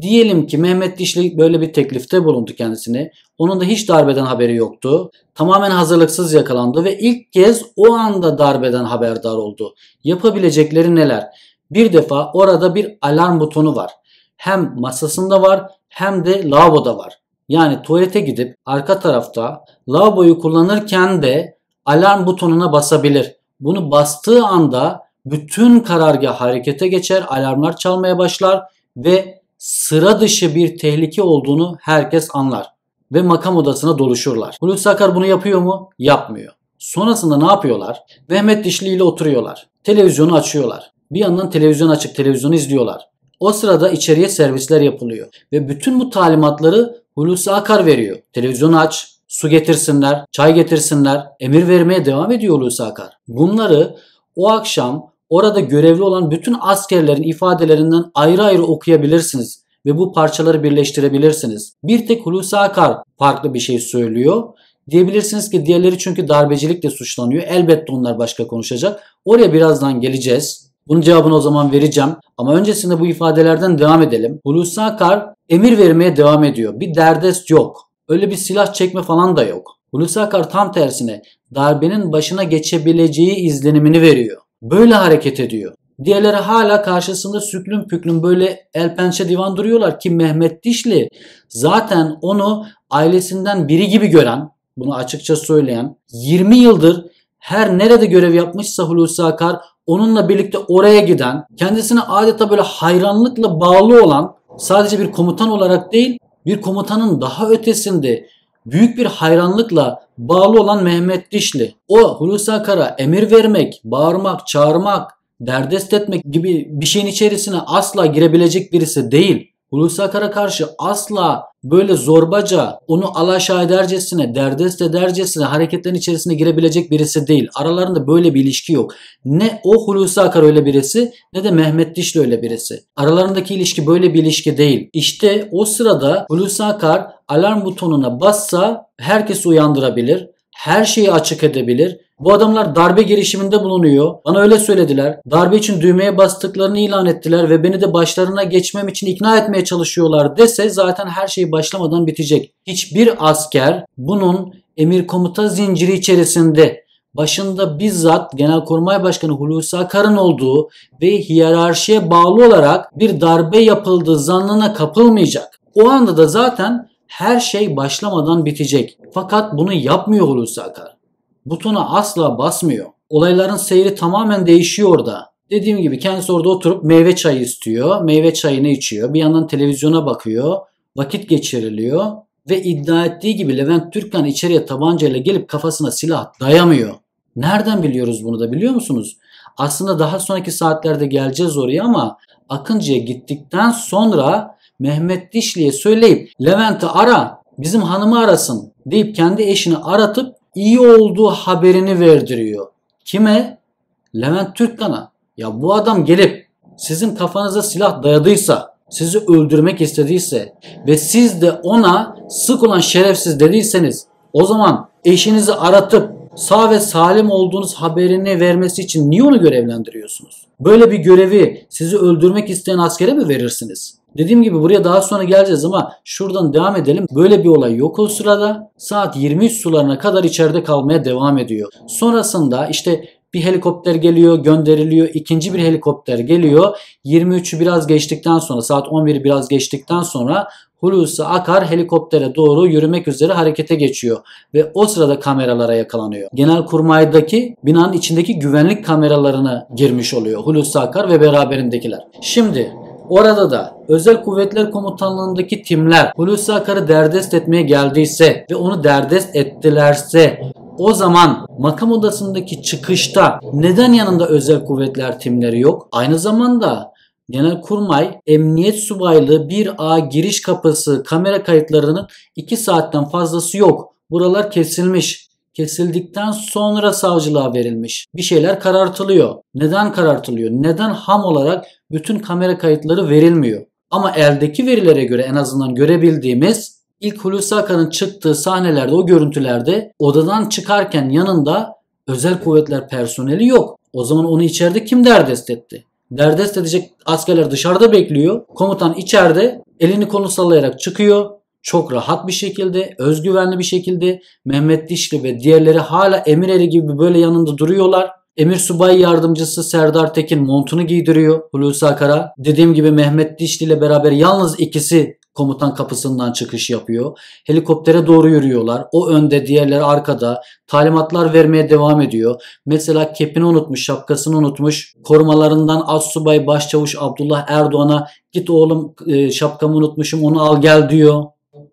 Diyelim ki Mehmet Dişli böyle bir teklifte bulundu kendisine. Onun da hiç darbeden haberi yoktu. Tamamen hazırlıksız yakalandı ve ilk kez o anda darbeden haberdar oldu. Yapabilecekleri neler? Bir defa orada bir alarm butonu var. Hem masasında var hem de lavaboda var. Yani tuvalete gidip arka tarafta lavaboyu kullanırken de alarm butonuna basabilir. Bunu bastığı anda bütün karargah harekete geçer, alarmlar çalmaya başlar ve sıra dışı bir tehlike olduğunu herkes anlar ve makam odasına doluşurlar. Hulusi Akar bunu yapıyor mu? Yapmıyor. Sonrasında ne yapıyorlar? Mehmet Dişli ile oturuyorlar. Televizyonu açıyorlar. Bir yandan televizyon açık televizyonu izliyorlar. O sırada içeriye servisler yapılıyor. Ve bütün bu talimatları Hulusi Akar veriyor. Televizyonu aç, su getirsinler, çay getirsinler. Emir vermeye devam ediyor Hulusi Akar. Bunları o akşam orada görevli olan bütün askerlerin ifadelerinden ayrı ayrı okuyabilirsiniz ve bu parçaları birleştirebilirsiniz. Bir tek Hulusi Akar farklı bir şey söylüyor. Diyebilirsiniz ki diğerleri çünkü darbecilikle suçlanıyor. Elbette onlar başka konuşacak. Oraya birazdan geleceğiz. Bunun cevabını o zaman vereceğim. Ama öncesinde bu ifadelerden devam edelim. Hulusi Akar emir vermeye devam ediyor. Bir derdest yok. Öyle bir silah çekme falan da yok. Hulusi Akar tam tersine darbenin başına geçebileceği izlenimini veriyor. Böyle hareket ediyor. Diğerleri hala karşısında süklüm püklüm böyle el pençe divan duruyorlar ki Mehmet Dişli zaten onu ailesinden biri gibi gören, bunu açıkça söyleyen, 20 yıldır her nerede görev yapmışsa Hulusi Akar onunla birlikte oraya giden, kendisine adeta böyle hayranlıkla bağlı olan sadece bir komutan olarak değil bir komutanın daha ötesinde büyük bir hayranlıkla bağlı olan Mehmet Dişli. O Hulusi Akar'a emir vermek, bağırmak, çağırmak, derdest etmek gibi bir şeyin içerisine asla girebilecek birisi değil. Hulusi Akar'a karşı asla böyle zorbaca onu alaşağı edercesine, derdest edercesine hareketlerin içerisine girebilecek birisi değil. Aralarında böyle bir ilişki yok. Ne o Hulusi Akar öyle birisi ne de Mehmet Dişli öyle birisi. Aralarındaki ilişki böyle bir ilişki değil. İşte o sırada Hulusi Akar alarm butonuna bassa herkesi uyandırabilir. Her şeyi açık edebilir bu adamlar darbe girişiminde bulunuyor. Bana öyle söylediler. Darbe için düğmeye bastıklarını ilan ettiler ve beni de başlarına geçmem için ikna etmeye çalışıyorlar dese zaten her şey başlamadan bitecek. Hiçbir asker bunun emir komuta zinciri içerisinde başında bizzat Genelkurmay Başkanı Hulusi Akar'ın olduğu ve hiyerarşiye bağlı olarak bir darbe yapıldığı zannına kapılmayacak. O anda da zaten her şey başlamadan bitecek. Fakat bunu yapmıyor Hulusi Akar butona asla basmıyor. Olayların seyri tamamen değişiyor orada. Dediğim gibi kendisi orada oturup meyve çayı istiyor. Meyve çayını içiyor. Bir yandan televizyona bakıyor. Vakit geçiriliyor. Ve iddia ettiği gibi Levent Türkkan içeriye tabancayla gelip kafasına silah dayamıyor. Nereden biliyoruz bunu da biliyor musunuz? Aslında daha sonraki saatlerde geleceğiz oraya ama Akıncı'ya gittikten sonra Mehmet Dişli'ye söyleyip Levent'i ara bizim hanımı arasın deyip kendi eşini aratıp iyi olduğu haberini verdiriyor. Kime? Levent Türkkan'a. Ya bu adam gelip sizin kafanıza silah dayadıysa, sizi öldürmek istediyse ve siz de ona sık olan şerefsiz dediyseniz o zaman eşinizi aratıp sağ ve salim olduğunuz haberini vermesi için niye onu görevlendiriyorsunuz? Böyle bir görevi sizi öldürmek isteyen askere mi verirsiniz? Dediğim gibi buraya daha sonra geleceğiz ama şuradan devam edelim. Böyle bir olay yok o sırada. Saat 23 sularına kadar içeride kalmaya devam ediyor. Sonrasında işte bir helikopter geliyor, gönderiliyor. İkinci bir helikopter geliyor. 23'ü biraz geçtikten sonra, saat 11'i biraz geçtikten sonra Hulusi Akar helikoptere doğru yürümek üzere harekete geçiyor ve o sırada kameralara yakalanıyor. Genelkurmay'daki binanın içindeki güvenlik kameralarına girmiş oluyor Hulusi Akar ve beraberindekiler. Şimdi Orada da Özel Kuvvetler Komutanlığındaki timler Hulusi Akar'ı derdest etmeye geldiyse ve onu derdest ettilerse O zaman makam odasındaki çıkışta neden yanında özel kuvvetler timleri yok? Aynı zamanda Genelkurmay Emniyet Subaylığı 1A giriş kapısı kamera kayıtlarının 2 saatten fazlası yok. Buralar kesilmiş. Kesildikten sonra savcılığa verilmiş. Bir şeyler karartılıyor. Neden karartılıyor? Neden ham olarak bütün kamera kayıtları verilmiyor? Ama eldeki verilere göre en azından görebildiğimiz ilk Hulusi Akar'ın çıktığı sahnelerde o görüntülerde odadan çıkarken yanında özel kuvvetler personeli yok. O zaman onu içeride kim derdest etti? Derdest edecek askerler dışarıda bekliyor. Komutan içeride elini kolunu sallayarak çıkıyor. Çok rahat bir şekilde, özgüvenli bir şekilde Mehmet Dişli ve diğerleri hala emir eri gibi böyle yanında duruyorlar. Emir Subay Yardımcısı Serdar Tekin montunu giydiriyor Hulusi Akar'a. Dediğim gibi Mehmet Dişli ile beraber yalnız ikisi komutan kapısından çıkış yapıyor. Helikoptere doğru yürüyorlar. O önde, diğerleri arkada. Talimatlar vermeye devam ediyor. Mesela kepini unutmuş, şapkasını unutmuş. Korumalarından Assubay Başçavuş Abdullah Erdoğan'a git oğlum e, şapkamı unutmuşum onu al gel diyor.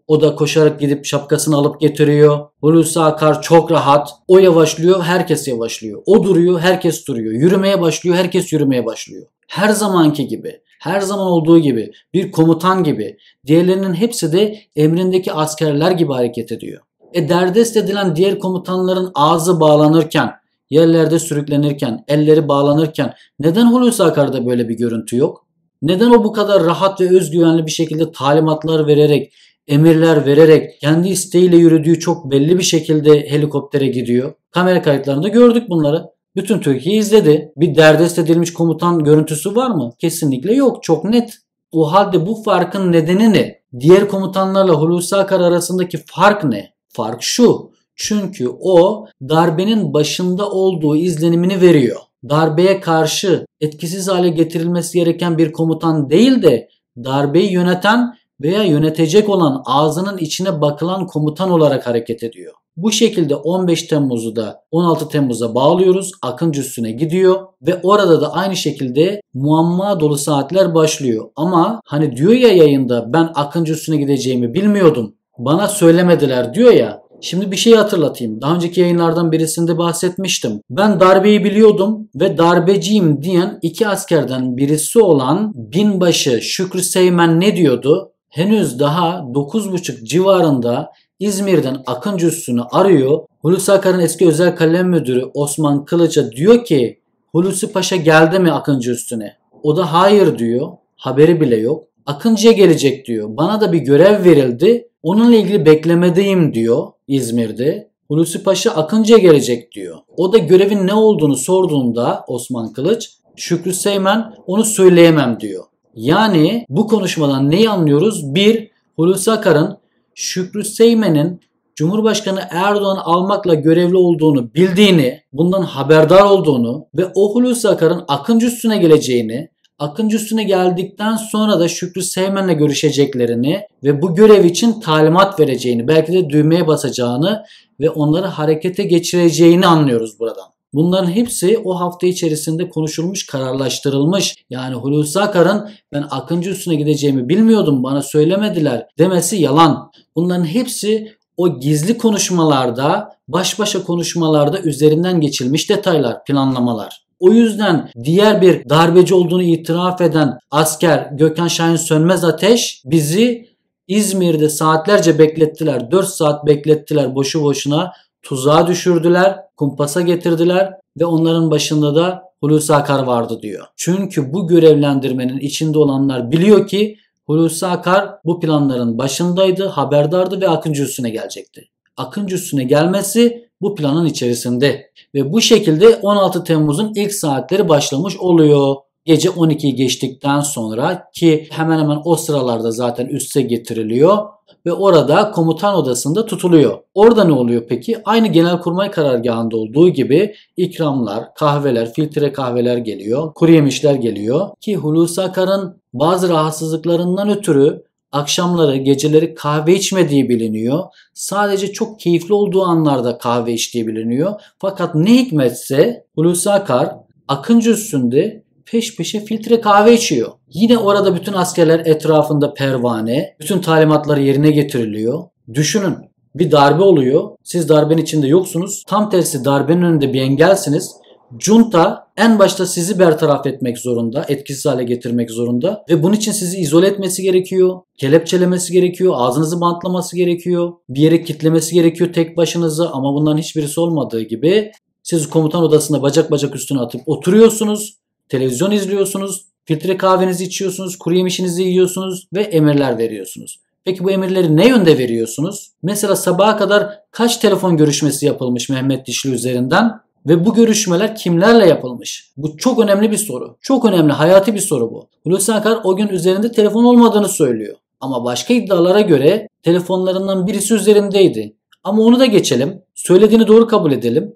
O da koşarak gidip şapkasını alıp getiriyor. Hulusi Akar çok rahat. O yavaşlıyor, herkes yavaşlıyor. O duruyor, herkes duruyor. Yürümeye başlıyor, herkes yürümeye başlıyor. Her zamanki gibi, her zaman olduğu gibi, bir komutan gibi, diğerlerinin hepsi de emrindeki askerler gibi hareket ediyor. E derdest edilen diğer komutanların ağzı bağlanırken, yerlerde sürüklenirken, elleri bağlanırken neden Hulusi Akar'da böyle bir görüntü yok? Neden o bu kadar rahat ve özgüvenli bir şekilde talimatlar vererek, emirler vererek kendi isteğiyle yürüdüğü çok belli bir şekilde helikoptere gidiyor. Kamera kayıtlarında gördük bunları. Bütün Türkiye izledi. Bir derdest edilmiş komutan görüntüsü var mı? Kesinlikle yok. Çok net. O halde bu farkın nedeni ne? Diğer komutanlarla Hulusi Akar arasındaki fark ne? Fark şu. Çünkü o darbenin başında olduğu izlenimini veriyor. Darbeye karşı etkisiz hale getirilmesi gereken bir komutan değil de darbeyi yöneten veya yönetecek olan ağzının içine bakılan komutan olarak hareket ediyor. Bu şekilde 15 Temmuz'u da 16 Temmuz'a bağlıyoruz. Akıncı üstüne gidiyor ve orada da aynı şekilde muamma dolu saatler başlıyor. Ama hani diyor ya yayında ben Akıncı üstüne gideceğimi bilmiyordum. Bana söylemediler diyor ya. Şimdi bir şey hatırlatayım. Daha önceki yayınlardan birisinde bahsetmiştim. Ben darbeyi biliyordum ve darbeciyim diyen iki askerden birisi olan binbaşı Şükrü Seymen ne diyordu? Henüz daha 9.30 civarında İzmir'den Akıncı Üssü'nü arıyor. Hulusi Akar'ın eski özel kalem müdürü Osman Kılıç'a diyor ki Hulusi Paşa geldi mi Akıncı Üssü'ne? O da hayır diyor. Haberi bile yok. Akıncı'ya gelecek diyor. Bana da bir görev verildi. Onunla ilgili beklemedeyim diyor İzmir'de. Hulusi Paşa Akıncı'ya gelecek diyor. O da görevin ne olduğunu sorduğunda Osman Kılıç Şükrü Seymen onu söyleyemem diyor. Yani bu konuşmadan neyi anlıyoruz? Bir, Hulusi Akar'ın Şükrü Seymen'in Cumhurbaşkanı Erdoğan almakla görevli olduğunu bildiğini, bundan haberdar olduğunu ve o Hulusi Akar'ın Akıncı üstüne geleceğini, Akıncı üstüne geldikten sonra da Şükrü Seymen'le görüşeceklerini ve bu görev için talimat vereceğini, belki de düğmeye basacağını ve onları harekete geçireceğini anlıyoruz buradan. Bunların hepsi o hafta içerisinde konuşulmuş, kararlaştırılmış. Yani Hulusi Akar'ın ben Akıncı üstüne gideceğimi bilmiyordum bana söylemediler demesi yalan. Bunların hepsi o gizli konuşmalarda, baş başa konuşmalarda üzerinden geçilmiş detaylar, planlamalar. O yüzden diğer bir darbeci olduğunu itiraf eden asker Gökhan Şahin Sönmez Ateş bizi İzmir'de saatlerce beklettiler. 4 saat beklettiler boşu boşuna tuzağa düşürdüler, kumpasa getirdiler ve onların başında da Hulusi Akar vardı diyor. Çünkü bu görevlendirmenin içinde olanlar biliyor ki Hulusi Akar bu planların başındaydı, haberdardı ve Akıncı üstüne gelecekti. Akıncı üstüne gelmesi bu planın içerisinde ve bu şekilde 16 Temmuz'un ilk saatleri başlamış oluyor. Gece 12'yi geçtikten sonra ki hemen hemen o sıralarda zaten üste getiriliyor ve orada komutan odasında tutuluyor. Orada ne oluyor peki? Aynı genelkurmay karargahında olduğu gibi ikramlar, kahveler, filtre kahveler geliyor. Kuru yemişler geliyor. Ki Hulusi Akar'ın bazı rahatsızlıklarından ötürü akşamları, geceleri kahve içmediği biliniyor. Sadece çok keyifli olduğu anlarda kahve içtiği biliniyor. Fakat ne hikmetse Hulusi Akar Akıncı üstünde peş peşe filtre kahve içiyor. Yine orada bütün askerler etrafında pervane, bütün talimatları yerine getiriliyor. Düşünün Bir darbe oluyor. Siz darbenin içinde yoksunuz. Tam tersi darbenin önünde bir engelsiniz. Junta en başta sizi bertaraf etmek zorunda, etkisiz hale getirmek zorunda ve bunun için sizi izole etmesi gerekiyor, kelepçelemesi gerekiyor, ağzınızı bantlaması gerekiyor, bir yere kitlemesi gerekiyor tek başınıza ama bunların hiçbirisi olmadığı gibi siz komutan odasında bacak bacak üstüne atıp oturuyorsunuz, televizyon izliyorsunuz, filtre kahvenizi içiyorsunuz, kuru yemişinizi yiyorsunuz ve emirler veriyorsunuz. Peki bu emirleri ne yönde veriyorsunuz? Mesela sabaha kadar kaç telefon görüşmesi yapılmış Mehmet Dişli üzerinden? Ve bu görüşmeler kimlerle yapılmış? Bu çok önemli bir soru. Çok önemli, hayati bir soru bu. Hulusi Akar o gün üzerinde telefon olmadığını söylüyor. Ama başka iddialara göre telefonlarından birisi üzerindeydi. Ama onu da geçelim. Söylediğini doğru kabul edelim.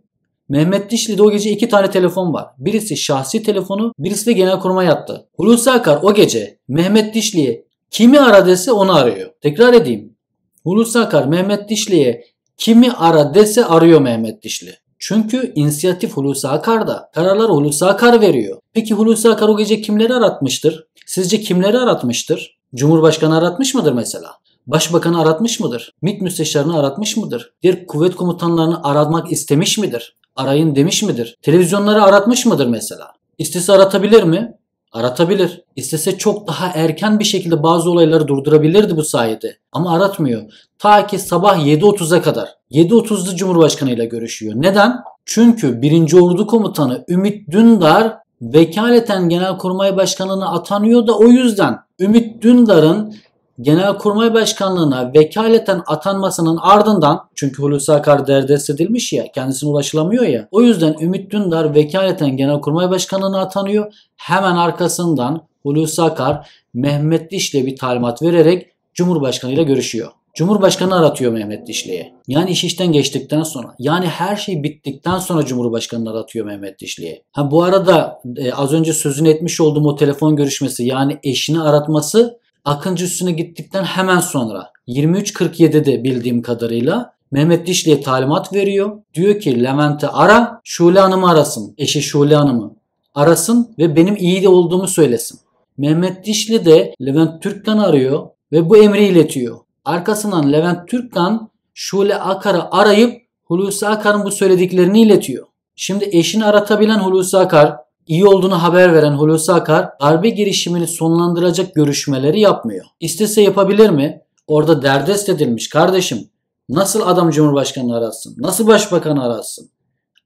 Mehmet Dişli'de o gece iki tane telefon var. Birisi şahsi telefonu, birisi de genel kuruma yattı. Hulusi Akar o gece Mehmet Dişli'ye kimi ara dese onu arıyor. Tekrar edeyim. Hulusi Akar Mehmet Dişli'ye kimi ara dese arıyor Mehmet Dişli. Çünkü inisiyatif Hulusi Akar'da. Kararları Hulusi Akar veriyor. Peki Hulusi Akar o gece kimleri aratmıştır? Sizce kimleri aratmıştır? Cumhurbaşkanı aratmış mıdır mesela? Başbakanı aratmış mıdır? MİT müsteşarını aratmış mıdır? Diğer kuvvet komutanlarını aratmak istemiş midir? Arayın demiş midir? Televizyonları aratmış mıdır mesela? İstese aratabilir mi? Aratabilir. İstese çok daha erken bir şekilde bazı olayları durdurabilirdi bu sayede. Ama aratmıyor. Ta ki sabah 7.30'a kadar. 7.30'da Cumhurbaşkanı ile görüşüyor. Neden? Çünkü 1. Ordu Komutanı Ümit Dündar vekaleten Genelkurmay Başkanlığı'na atanıyor da o yüzden Ümit Dündar'ın Genelkurmay Başkanlığı'na vekaleten atanmasının ardından çünkü Hulusi Akar derdest edilmiş ya kendisine ulaşılamıyor ya o yüzden Ümit Dündar vekaleten Genelkurmay Başkanlığı'na atanıyor. Hemen arkasından Hulusi Akar Mehmet Dişli'ye bir talimat vererek Cumhurbaşkanı ile görüşüyor. Cumhurbaşkanı aratıyor Mehmet Dişli'ye. Yani iş işten geçtikten sonra. Yani her şey bittikten sonra Cumhurbaşkanı aratıyor Mehmet Dişli'ye. Ha bu arada e, az önce sözünü etmiş olduğum o telefon görüşmesi yani eşini aratması Akıncı üstüne gittikten hemen sonra 23.47'de bildiğim kadarıyla Mehmet Dişli'ye talimat veriyor. Diyor ki Levent'i ara, Şule Hanım'ı arasın. Eşi Şule Hanım'ı arasın ve benim iyi de olduğumu söylesin. Mehmet Dişli de Levent Türkkan'ı arıyor ve bu emri iletiyor. Arkasından Levent Türkkan Şule Akar'ı arayıp Hulusi Akar'ın bu söylediklerini iletiyor. Şimdi eşini aratabilen Hulusi Akar iyi olduğunu haber veren Hulusi Akar darbe girişimini sonlandıracak görüşmeleri yapmıyor. İstese yapabilir mi? Orada derdest edilmiş kardeşim. Nasıl adam Cumhurbaşkanı aratsın? Nasıl başbakan aratsın?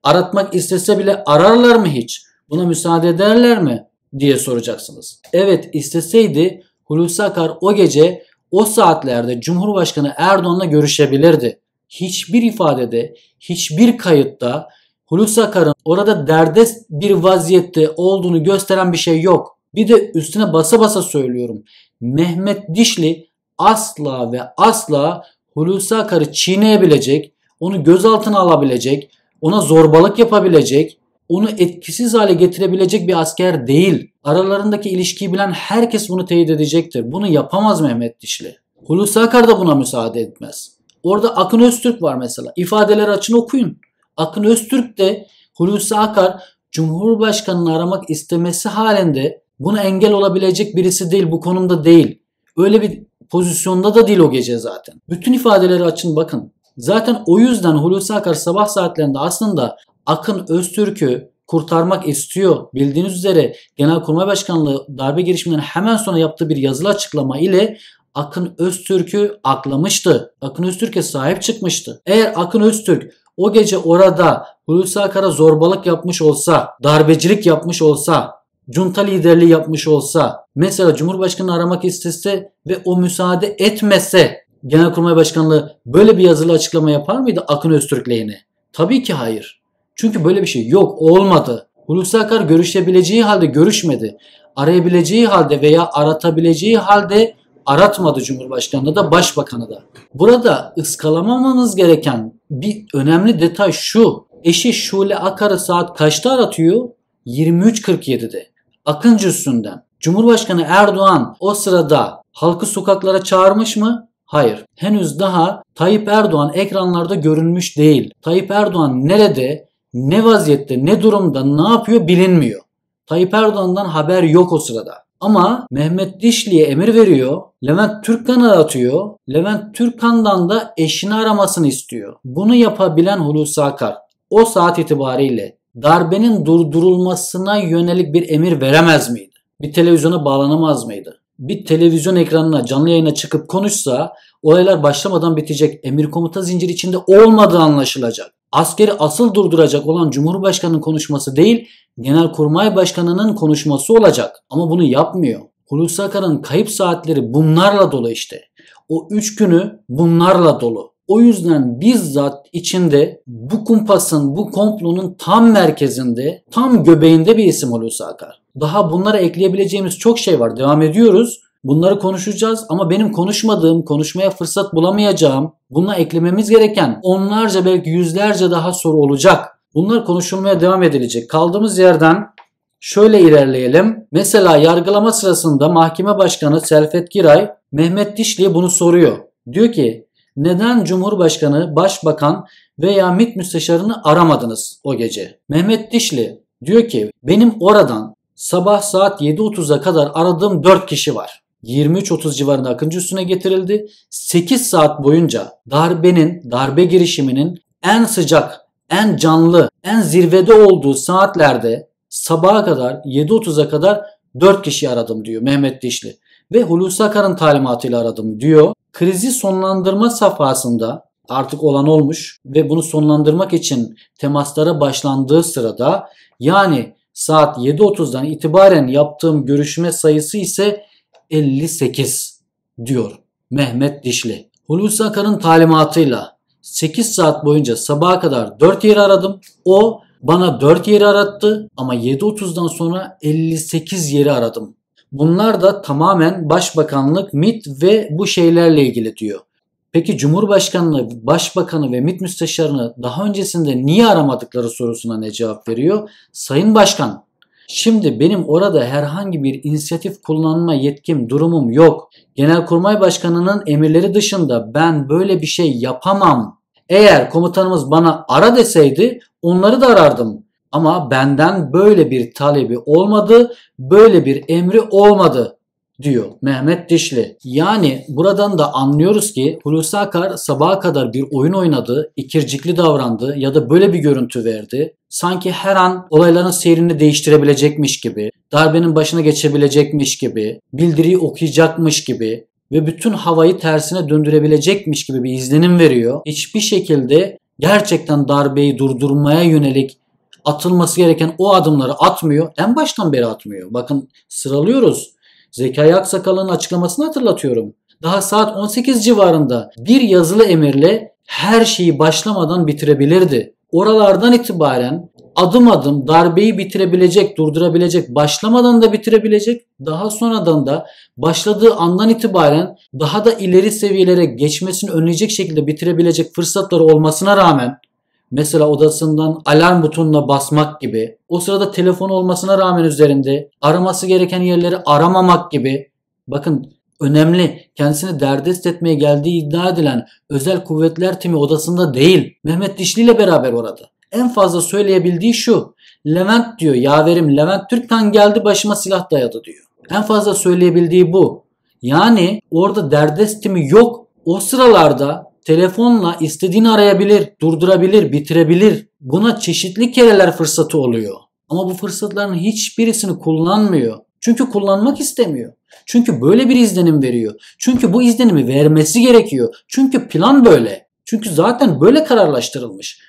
Aratmak istese bile ararlar mı hiç? Buna müsaade ederler mi? diye soracaksınız. Evet isteseydi Hulusi Akar o gece o saatlerde Cumhurbaşkanı Erdoğan'la görüşebilirdi. Hiçbir ifadede, hiçbir kayıtta Hulusi Akar'ın orada derdest bir vaziyette olduğunu gösteren bir şey yok. Bir de üstüne basa basa söylüyorum. Mehmet Dişli asla ve asla Hulusi Akar'ı çiğneyebilecek, onu gözaltına alabilecek, ona zorbalık yapabilecek, onu etkisiz hale getirebilecek bir asker değil. Aralarındaki ilişkiyi bilen herkes bunu teyit edecektir. Bunu yapamaz Mehmet Dişli. Hulusi Akar da buna müsaade etmez. Orada Akın Öztürk var mesela. İfadeleri açın okuyun. Akın Öztürk de Hulusi Akar Cumhurbaşkanını aramak istemesi halinde buna engel olabilecek birisi değil bu konumda değil. Öyle bir pozisyonda da değil o gece zaten. Bütün ifadeleri açın bakın. Zaten o yüzden Hulusi Akar sabah saatlerinde aslında Akın Öztürk'ü kurtarmak istiyor. Bildiğiniz üzere Genelkurmay Başkanlığı darbe girişiminden hemen sonra yaptığı bir yazılı açıklama ile Akın Öztürk'ü aklamıştı. Akın Öztürk'e sahip çıkmıştı. Eğer Akın Öztürk o gece orada Hulusi Akar'a zorbalık yapmış olsa, darbecilik yapmış olsa, junta liderliği yapmış olsa, mesela Cumhurbaşkanı aramak istese ve o müsaade etmese Genelkurmay Başkanlığı böyle bir yazılı açıklama yapar mıydı Akın Öztürk lehine? Tabii ki hayır. Çünkü böyle bir şey yok, olmadı. Hulusi Akar görüşebileceği halde görüşmedi. Arayabileceği halde veya aratabileceği halde aratmadı Cumhurbaşkanı da Başbakanı da. Burada ıskalamamamız gereken bir önemli detay şu. Eşi Şule Akar'ı saat kaçta aratıyor? 23.47'de. Akıncı üstünden. Cumhurbaşkanı Erdoğan o sırada halkı sokaklara çağırmış mı? Hayır. Henüz daha Tayyip Erdoğan ekranlarda görünmüş değil. Tayyip Erdoğan nerede, ne vaziyette, ne durumda, ne yapıyor bilinmiyor. Tayyip Erdoğan'dan haber yok o sırada. Ama Mehmet Dişli'ye emir veriyor. Levent Türkkan'ı atıyor. Levent Türkkan'dan da eşini aramasını istiyor. Bunu yapabilen Hulusi Akar o saat itibariyle darbenin durdurulmasına yönelik bir emir veremez miydi? Bir televizyona bağlanamaz mıydı? Bir televizyon ekranına canlı yayına çıkıp konuşsa olaylar başlamadan bitecek. Emir komuta zinciri içinde olmadığı anlaşılacak. Askeri asıl durduracak olan Cumhurbaşkanı'nın konuşması değil, Genelkurmay Başkanı'nın konuşması olacak. Ama bunu yapmıyor. Hulusi Akar'ın kayıp saatleri bunlarla dolu işte. O üç günü bunlarla dolu. O yüzden bizzat içinde bu kumpasın, bu komplonun tam merkezinde, tam göbeğinde bir isim Hulusi Akar. Daha bunlara ekleyebileceğimiz çok şey var. Devam ediyoruz. Bunları konuşacağız ama benim konuşmadığım, konuşmaya fırsat bulamayacağım, buna eklememiz gereken onlarca belki yüzlerce daha soru olacak. Bunlar konuşulmaya devam edilecek. Kaldığımız yerden şöyle ilerleyelim. Mesela yargılama sırasında mahkeme başkanı Selfet Giray Mehmet Dişli'ye bunu soruyor. Diyor ki neden Cumhurbaşkanı, Başbakan veya MİT müsteşarını aramadınız o gece? Mehmet Dişli diyor ki benim oradan sabah saat 7.30'a kadar aradığım 4 kişi var. 23.30 civarında Akıncı üstüne getirildi. 8 saat boyunca darbenin, darbe girişiminin en sıcak, en canlı, en zirvede olduğu saatlerde sabaha kadar 7.30'a kadar 4 kişi aradım diyor Mehmet Dişli. Ve Hulusi Akar'ın talimatıyla aradım diyor. Krizi sonlandırma safhasında artık olan olmuş ve bunu sonlandırmak için temaslara başlandığı sırada yani saat 7.30'dan itibaren yaptığım görüşme sayısı ise 58 diyor Mehmet Dişli. Hulusi Akar'ın talimatıyla 8 saat boyunca sabaha kadar 4 yeri aradım. O bana 4 yeri arattı ama 7.30'dan sonra 58 yeri aradım. Bunlar da tamamen başbakanlık, MIT ve bu şeylerle ilgili diyor. Peki Cumhurbaşkanlığı, Başbakanı ve MİT Müsteşarını daha öncesinde niye aramadıkları sorusuna ne cevap veriyor? Sayın Başkan, şimdi benim orada herhangi bir inisiyatif kullanma yetkim, durumum yok. Genelkurmay Başkanı'nın emirleri dışında ben böyle bir şey yapamam. Eğer komutanımız bana ara deseydi onları da arardım. Ama benden böyle bir talebi olmadı, böyle bir emri olmadı diyor Mehmet Dişli. Yani buradan da anlıyoruz ki Hulusi Akar sabaha kadar bir oyun oynadı, ikircikli davrandı ya da böyle bir görüntü verdi. Sanki her an olayların seyrini değiştirebilecekmiş gibi, darbenin başına geçebilecekmiş gibi, bildiriyi okuyacakmış gibi ve bütün havayı tersine döndürebilecekmiş gibi bir izlenim veriyor. Hiçbir şekilde gerçekten darbeyi durdurmaya yönelik atılması gereken o adımları atmıyor. En baştan beri atmıyor. Bakın sıralıyoruz. Zekai Aksakal'ın açıklamasını hatırlatıyorum. Daha saat 18 civarında bir yazılı emirle her şeyi başlamadan bitirebilirdi. Oralardan itibaren adım adım darbeyi bitirebilecek, durdurabilecek, başlamadan da bitirebilecek, daha sonradan da başladığı andan itibaren daha da ileri seviyelere geçmesini önleyecek şekilde bitirebilecek fırsatları olmasına rağmen Mesela odasından alarm butonuna basmak gibi. O sırada telefon olmasına rağmen üzerinde araması gereken yerleri aramamak gibi. Bakın önemli kendisini derdest etmeye geldiği iddia edilen özel kuvvetler timi odasında değil. Mehmet Dişli ile beraber orada. En fazla söyleyebildiği şu. Levent diyor yaverim Levent Türkkan geldi başıma silah dayadı diyor. En fazla söyleyebildiği bu. Yani orada derdest timi yok. O sıralarda telefonla istediğini arayabilir, durdurabilir, bitirebilir. Buna çeşitli kereler fırsatı oluyor. Ama bu fırsatların hiçbirisini kullanmıyor. Çünkü kullanmak istemiyor. Çünkü böyle bir izlenim veriyor. Çünkü bu izlenimi vermesi gerekiyor. Çünkü plan böyle. Çünkü zaten böyle kararlaştırılmış.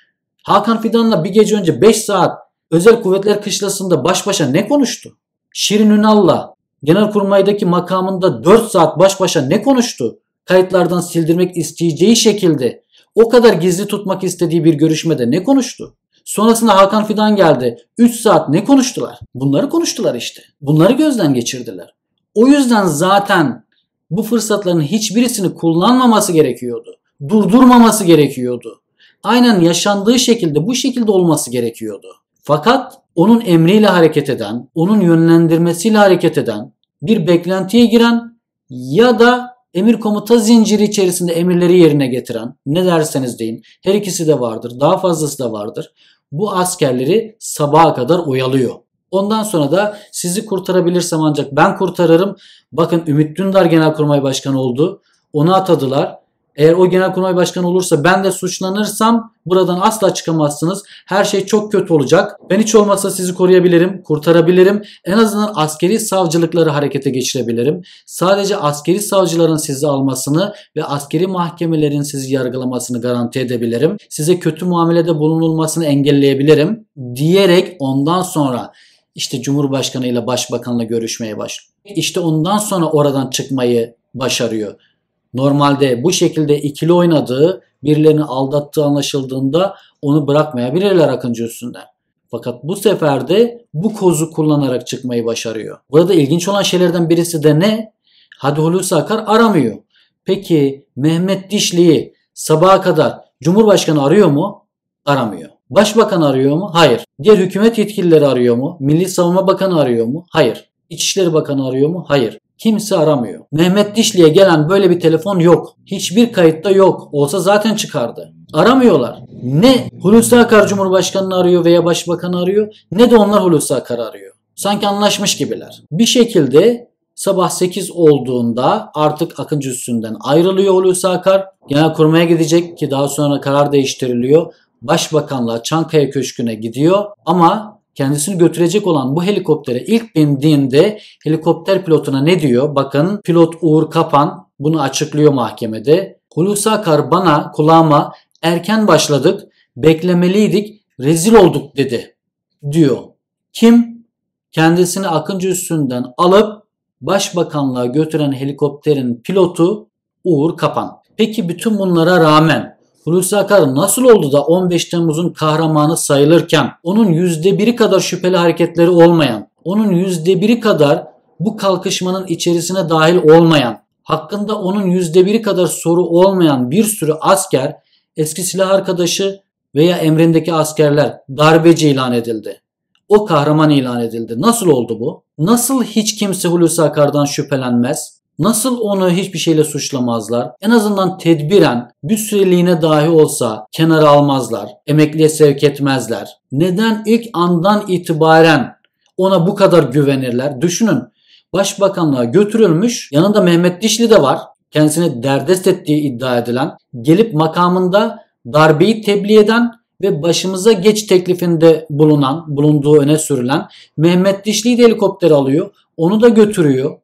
Hakan Fidan'la bir gece önce 5 saat Özel Kuvvetler Kışlası'nda baş başa ne konuştu? Şirin Ünal'la Genelkurmay'daki makamında 4 saat baş başa ne konuştu? Kayıtlardan sildirmek isteyeceği şekilde o kadar gizli tutmak istediği bir görüşmede ne konuştu? Sonrasında Hakan Fidan geldi. 3 saat ne konuştular? Bunları konuştular işte. Bunları gözden geçirdiler. O yüzden zaten bu fırsatların hiçbirisini kullanmaması gerekiyordu. Durdurmaması gerekiyordu. Aynen yaşandığı şekilde bu şekilde olması gerekiyordu. Fakat onun emriyle hareket eden, onun yönlendirmesiyle hareket eden, bir beklentiye giren ya da emir komuta zinciri içerisinde emirleri yerine getiren ne derseniz deyin her ikisi de vardır daha fazlası da vardır. Bu askerleri sabaha kadar oyalıyor. Ondan sonra da sizi kurtarabilirsem ancak ben kurtarırım. Bakın Ümit Dündar Genelkurmay Başkanı oldu. Onu atadılar. Eğer o genelkurmay başkanı olursa ben de suçlanırsam buradan asla çıkamazsınız. Her şey çok kötü olacak. Ben hiç olmazsa sizi koruyabilirim, kurtarabilirim. En azından askeri savcılıkları harekete geçirebilirim. Sadece askeri savcıların sizi almasını ve askeri mahkemelerin sizi yargılamasını garanti edebilirim. Size kötü muamelede bulunulmasını engelleyebilirim diyerek ondan sonra işte Cumhurbaşkanı ile Başbakanla görüşmeye başlıyor. İşte ondan sonra oradan çıkmayı başarıyor. Normalde bu şekilde ikili oynadığı, birilerini aldattığı anlaşıldığında onu bırakmayabilirler Akıncı üstünden. Fakat bu sefer de bu kozu kullanarak çıkmayı başarıyor. Burada ilginç olan şeylerden birisi de ne? Hadi Hulusi Akar aramıyor. Peki Mehmet Dişli'yi sabaha kadar Cumhurbaşkanı arıyor mu? Aramıyor. Başbakan arıyor mu? Hayır. Diğer hükümet yetkilileri arıyor mu? Milli Savunma Bakanı arıyor mu? Hayır. İçişleri Bakanı arıyor mu? Hayır. Kimse aramıyor. Mehmet Dişli'ye gelen böyle bir telefon yok. Hiçbir kayıtta yok. Olsa zaten çıkardı. Aramıyorlar. Ne Hulusi Akar Cumhurbaşkanı'nı arıyor veya Başbakanı arıyor ne de onlar Hulusi Akar arıyor. Sanki anlaşmış gibiler. Bir şekilde sabah 8 olduğunda artık Akıncı üstünden ayrılıyor Hulusi Akar. Genelkurmay'a gidecek ki daha sonra karar değiştiriliyor. Başbakanlığa Çankaya Köşkü'ne gidiyor ama kendisini götürecek olan bu helikoptere ilk bindiğinde helikopter pilotuna ne diyor? Bakın pilot Uğur Kapan bunu açıklıyor mahkemede. Hulusi Akar bana kulağıma erken başladık, beklemeliydik, rezil olduk dedi diyor. Kim? Kendisini Akıncı üstünden alıp başbakanlığa götüren helikopterin pilotu Uğur Kapan. Peki bütün bunlara rağmen Hulusi Akar nasıl oldu da 15 Temmuz'un kahramanı sayılırken onun %1'i kadar şüpheli hareketleri olmayan, onun %1'i kadar bu kalkışmanın içerisine dahil olmayan, hakkında onun %1'i kadar soru olmayan bir sürü asker, eski silah arkadaşı veya emrindeki askerler darbeci ilan edildi. O kahraman ilan edildi. Nasıl oldu bu? Nasıl hiç kimse Hulusi Akar'dan şüphelenmez? Nasıl onu hiçbir şeyle suçlamazlar? En azından tedbiren bir süreliğine dahi olsa kenara almazlar. Emekliye sevk etmezler. Neden ilk andan itibaren ona bu kadar güvenirler? Düşünün. Başbakanlığa götürülmüş. Yanında Mehmet Dişli de var. Kendisine derdest ettiği iddia edilen. Gelip makamında darbeyi tebliğ eden ve başımıza geç teklifinde bulunan, bulunduğu öne sürülen Mehmet Dişli'yi de helikopter alıyor. Onu da götürüyor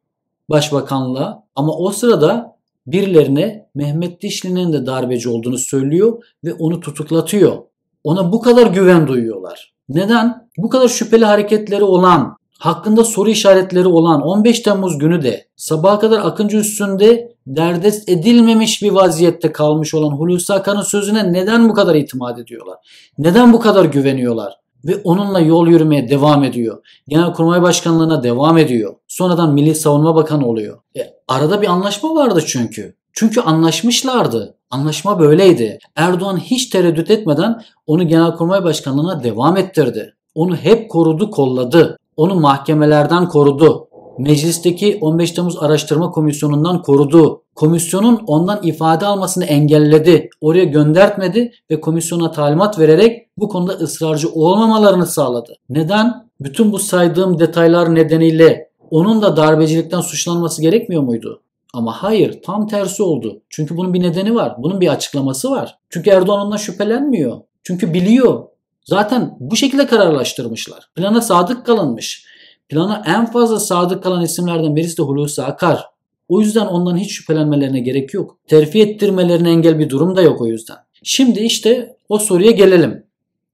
başbakanlığa ama o sırada birilerine Mehmet Dişli'nin de darbeci olduğunu söylüyor ve onu tutuklatıyor. Ona bu kadar güven duyuyorlar. Neden? Bu kadar şüpheli hareketleri olan, hakkında soru işaretleri olan 15 Temmuz günü de sabaha kadar Akıncı üstünde derdest edilmemiş bir vaziyette kalmış olan Hulusi Akar'ın sözüne neden bu kadar itimat ediyorlar? Neden bu kadar güveniyorlar? Ve onunla yol yürümeye devam ediyor. Genelkurmay Başkanlığına devam ediyor. Sonradan Milli Savunma Bakanı oluyor. E, arada bir anlaşma vardı çünkü. Çünkü anlaşmışlardı. Anlaşma böyleydi. Erdoğan hiç tereddüt etmeden onu Genelkurmay Başkanlığına devam ettirdi. Onu hep korudu, kolladı. Onu mahkemelerden korudu meclisteki 15 Temmuz Araştırma Komisyonu'ndan korudu. Komisyonun ondan ifade almasını engelledi. Oraya göndertmedi ve komisyona talimat vererek bu konuda ısrarcı olmamalarını sağladı. Neden? Bütün bu saydığım detaylar nedeniyle onun da darbecilikten suçlanması gerekmiyor muydu? Ama hayır tam tersi oldu. Çünkü bunun bir nedeni var. Bunun bir açıklaması var. Çünkü Erdoğan ondan şüphelenmiyor. Çünkü biliyor. Zaten bu şekilde kararlaştırmışlar. Plana sadık kalınmış. Plana en fazla sadık kalan isimlerden birisi de Hulusi Akar. O yüzden ondan hiç şüphelenmelerine gerek yok. Terfi ettirmelerine engel bir durum da yok o yüzden. Şimdi işte o soruya gelelim.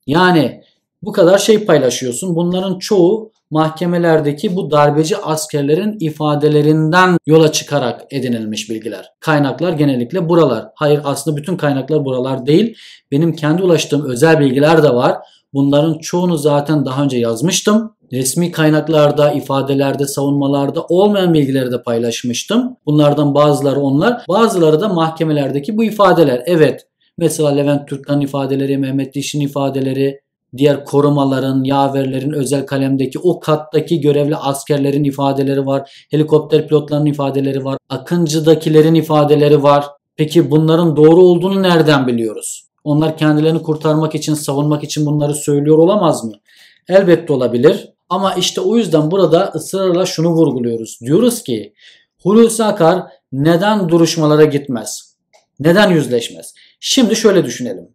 Yani bu kadar şey paylaşıyorsun. Bunların çoğu mahkemelerdeki bu darbeci askerlerin ifadelerinden yola çıkarak edinilmiş bilgiler. Kaynaklar genellikle buralar. Hayır aslında bütün kaynaklar buralar değil. Benim kendi ulaştığım özel bilgiler de var. Bunların çoğunu zaten daha önce yazmıştım. Resmi kaynaklarda, ifadelerde, savunmalarda olmayan bilgileri de paylaşmıştım. Bunlardan bazıları onlar, bazıları da mahkemelerdeki bu ifadeler. Evet, mesela Levent Türkkan ifadeleri, Mehmet Diş'in ifadeleri, diğer korumaların, yaverlerin, özel kalemdeki o kattaki görevli askerlerin ifadeleri var. Helikopter pilotlarının ifadeleri var. Akıncı'dakilerin ifadeleri var. Peki bunların doğru olduğunu nereden biliyoruz? Onlar kendilerini kurtarmak için, savunmak için bunları söylüyor olamaz mı? Elbette olabilir. Ama işte o yüzden burada ısrarla şunu vurguluyoruz. Diyoruz ki Hulusi Akar neden duruşmalara gitmez? Neden yüzleşmez? Şimdi şöyle düşünelim.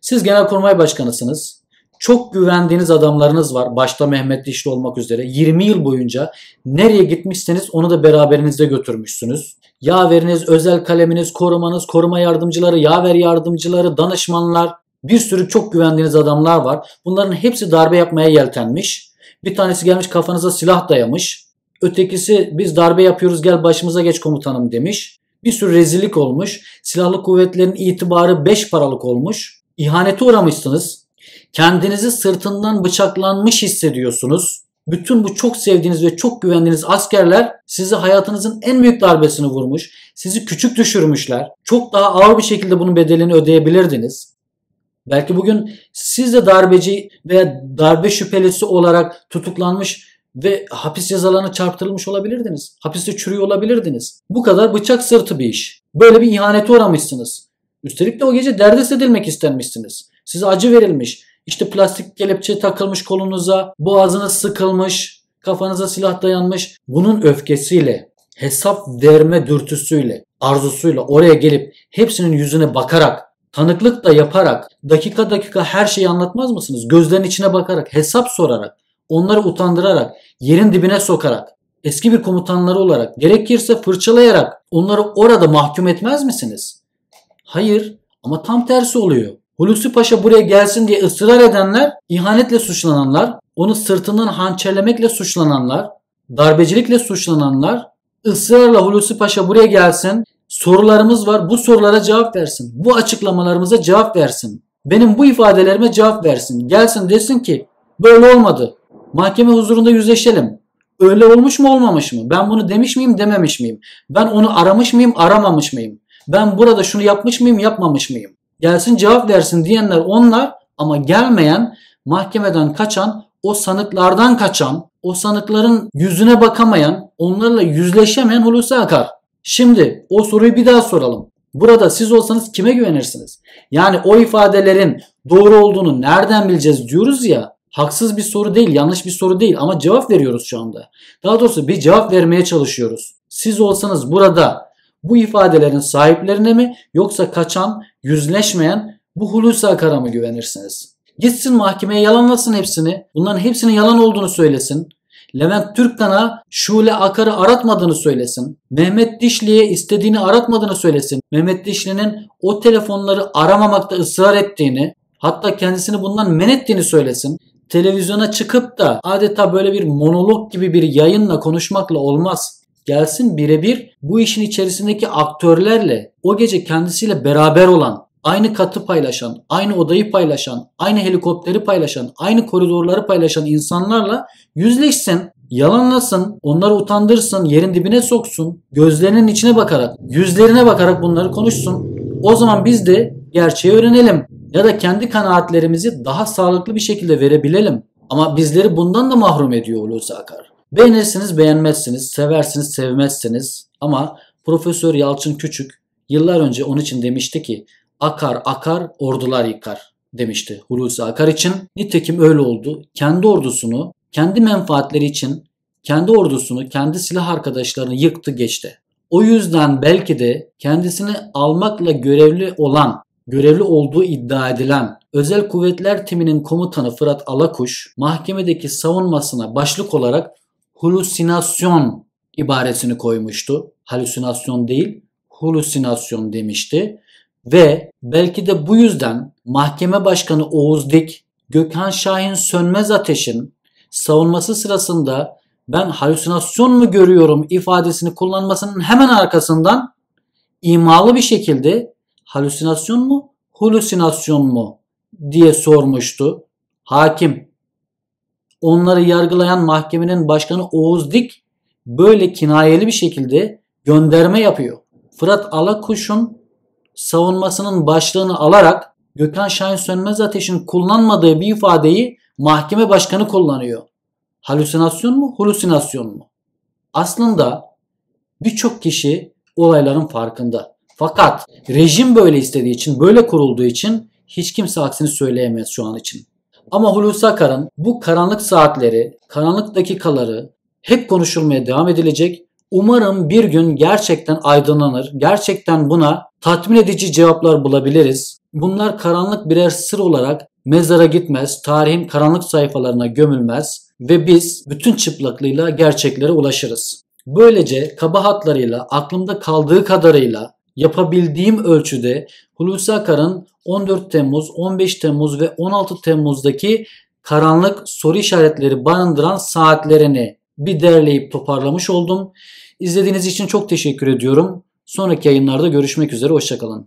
Siz Genelkurmay Başkanısınız. Çok güvendiğiniz adamlarınız var. Başta Mehmet Dişli olmak üzere. 20 yıl boyunca nereye gitmişseniz onu da beraberinizde götürmüşsünüz. Yaveriniz, özel kaleminiz, korumanız, koruma yardımcıları, yaver yardımcıları, danışmanlar, bir sürü çok güvendiğiniz adamlar var. Bunların hepsi darbe yapmaya yeltenmiş. Bir tanesi gelmiş kafanıza silah dayamış. Ötekisi biz darbe yapıyoruz gel başımıza geç komutanım demiş. Bir sürü rezillik olmuş. Silahlı kuvvetlerin itibarı 5 paralık olmuş. İhanete uğramışsınız. Kendinizi sırtından bıçaklanmış hissediyorsunuz. Bütün bu çok sevdiğiniz ve çok güvendiğiniz askerler sizi hayatınızın en büyük darbesini vurmuş. Sizi küçük düşürmüşler. Çok daha ağır bir şekilde bunun bedelini ödeyebilirdiniz. Belki bugün siz de darbeci veya darbe şüphelisi olarak tutuklanmış ve hapis cezalarına çarptırılmış olabilirdiniz. Hapiste çürüyor olabilirdiniz. Bu kadar bıçak sırtı bir iş. Böyle bir ihanete uğramışsınız. Üstelik de o gece derdest edilmek istenmişsiniz. Size acı verilmiş. İşte plastik kelepçe takılmış kolunuza, boğazınız sıkılmış, kafanıza silah dayanmış. Bunun öfkesiyle, hesap verme dürtüsüyle, arzusuyla oraya gelip hepsinin yüzüne bakarak, tanıklık da yaparak, dakika dakika her şeyi anlatmaz mısınız? Gözlerin içine bakarak, hesap sorarak, onları utandırarak, yerin dibine sokarak, eski bir komutanları olarak, gerekirse fırçalayarak onları orada mahkum etmez misiniz? Hayır ama tam tersi oluyor. Hulusi Paşa buraya gelsin diye ısrar edenler, ihanetle suçlananlar, onu sırtından hançerlemekle suçlananlar, darbecilikle suçlananlar, ısrarla Hulusi Paşa buraya gelsin, sorularımız var bu sorulara cevap versin. Bu açıklamalarımıza cevap versin. Benim bu ifadelerime cevap versin. Gelsin desin ki böyle olmadı. Mahkeme huzurunda yüzleşelim. Öyle olmuş mu olmamış mı? Ben bunu demiş miyim dememiş miyim? Ben onu aramış mıyım aramamış mıyım? Ben burada şunu yapmış mıyım yapmamış mıyım? Gelsin cevap versin diyenler onlar ama gelmeyen mahkemeden kaçan o sanıklardan kaçan o sanıkların yüzüne bakamayan onlarla yüzleşemeyen Hulusi Akar. Şimdi o soruyu bir daha soralım. Burada siz olsanız kime güvenirsiniz? Yani o ifadelerin doğru olduğunu nereden bileceğiz diyoruz ya. Haksız bir soru değil, yanlış bir soru değil ama cevap veriyoruz şu anda. Daha doğrusu bir cevap vermeye çalışıyoruz. Siz olsanız burada bu ifadelerin sahiplerine mi yoksa kaçan, yüzleşmeyen bu Hulusi Akar'a mı güvenirsiniz? Gitsin mahkemeye yalanlasın hepsini. Bunların hepsinin yalan olduğunu söylesin. Levent Türkkan'a Şule Akar'ı aratmadığını söylesin. Mehmet Dişli'ye istediğini aratmadığını söylesin. Mehmet Dişli'nin o telefonları aramamakta ısrar ettiğini, hatta kendisini bundan men ettiğini söylesin. Televizyona çıkıp da adeta böyle bir monolog gibi bir yayınla konuşmakla olmaz. Gelsin birebir bu işin içerisindeki aktörlerle o gece kendisiyle beraber olan, aynı katı paylaşan, aynı odayı paylaşan, aynı helikopteri paylaşan, aynı koridorları paylaşan insanlarla yüzleşsin, yalanlasın, onları utandırsın, yerin dibine soksun, gözlerinin içine bakarak, yüzlerine bakarak bunları konuşsun. O zaman biz de gerçeği öğrenelim ya da kendi kanaatlerimizi daha sağlıklı bir şekilde verebilelim. Ama bizleri bundan da mahrum ediyor Hulusi Akar. Beğenirsiniz, beğenmezsiniz, seversiniz, sevmezsiniz ama Profesör Yalçın Küçük yıllar önce onun için demişti ki akar akar ordular yıkar demişti Hulusi Akar için. Nitekim öyle oldu. Kendi ordusunu, kendi menfaatleri için kendi ordusunu, kendi silah arkadaşlarını yıktı geçti. O yüzden belki de kendisini almakla görevli olan, görevli olduğu iddia edilen Özel Kuvvetler Timinin komutanı Fırat Alakuş mahkemedeki savunmasına başlık olarak halüsinasyon ibaresini koymuştu. Halüsinasyon değil, halüsinasyon demişti. Ve belki de bu yüzden mahkeme başkanı Oğuz Dik, Gökhan Şahin Sönmez Ateş'in savunması sırasında ben halüsinasyon mu görüyorum ifadesini kullanmasının hemen arkasından imalı bir şekilde halüsinasyon mu, halüsinasyon mu diye sormuştu. Hakim onları yargılayan mahkemenin başkanı Oğuz Dik böyle kinayeli bir şekilde gönderme yapıyor. Fırat Alakuş'un savunmasının başlığını alarak Gökhan Şahin Sönmez Ateş'in kullanmadığı bir ifadeyi mahkeme başkanı kullanıyor. Halüsinasyon mu, halüsinasyon mu? Aslında birçok kişi olayların farkında. Fakat rejim böyle istediği için, böyle kurulduğu için hiç kimse aksini söyleyemez şu an için. Ama Hulusi Akar'ın bu karanlık saatleri, karanlık dakikaları hep konuşulmaya devam edilecek. Umarım bir gün gerçekten aydınlanır. Gerçekten buna tatmin edici cevaplar bulabiliriz. Bunlar karanlık birer sır olarak mezara gitmez, tarihin karanlık sayfalarına gömülmez ve biz bütün çıplaklığıyla gerçeklere ulaşırız. Böylece kaba hatlarıyla, aklımda kaldığı kadarıyla yapabildiğim ölçüde Hulusi Akar'ın 14 Temmuz, 15 Temmuz ve 16 Temmuz'daki karanlık soru işaretleri barındıran saatlerini bir derleyip toparlamış oldum. İzlediğiniz için çok teşekkür ediyorum. Sonraki yayınlarda görüşmek üzere. Hoşçakalın.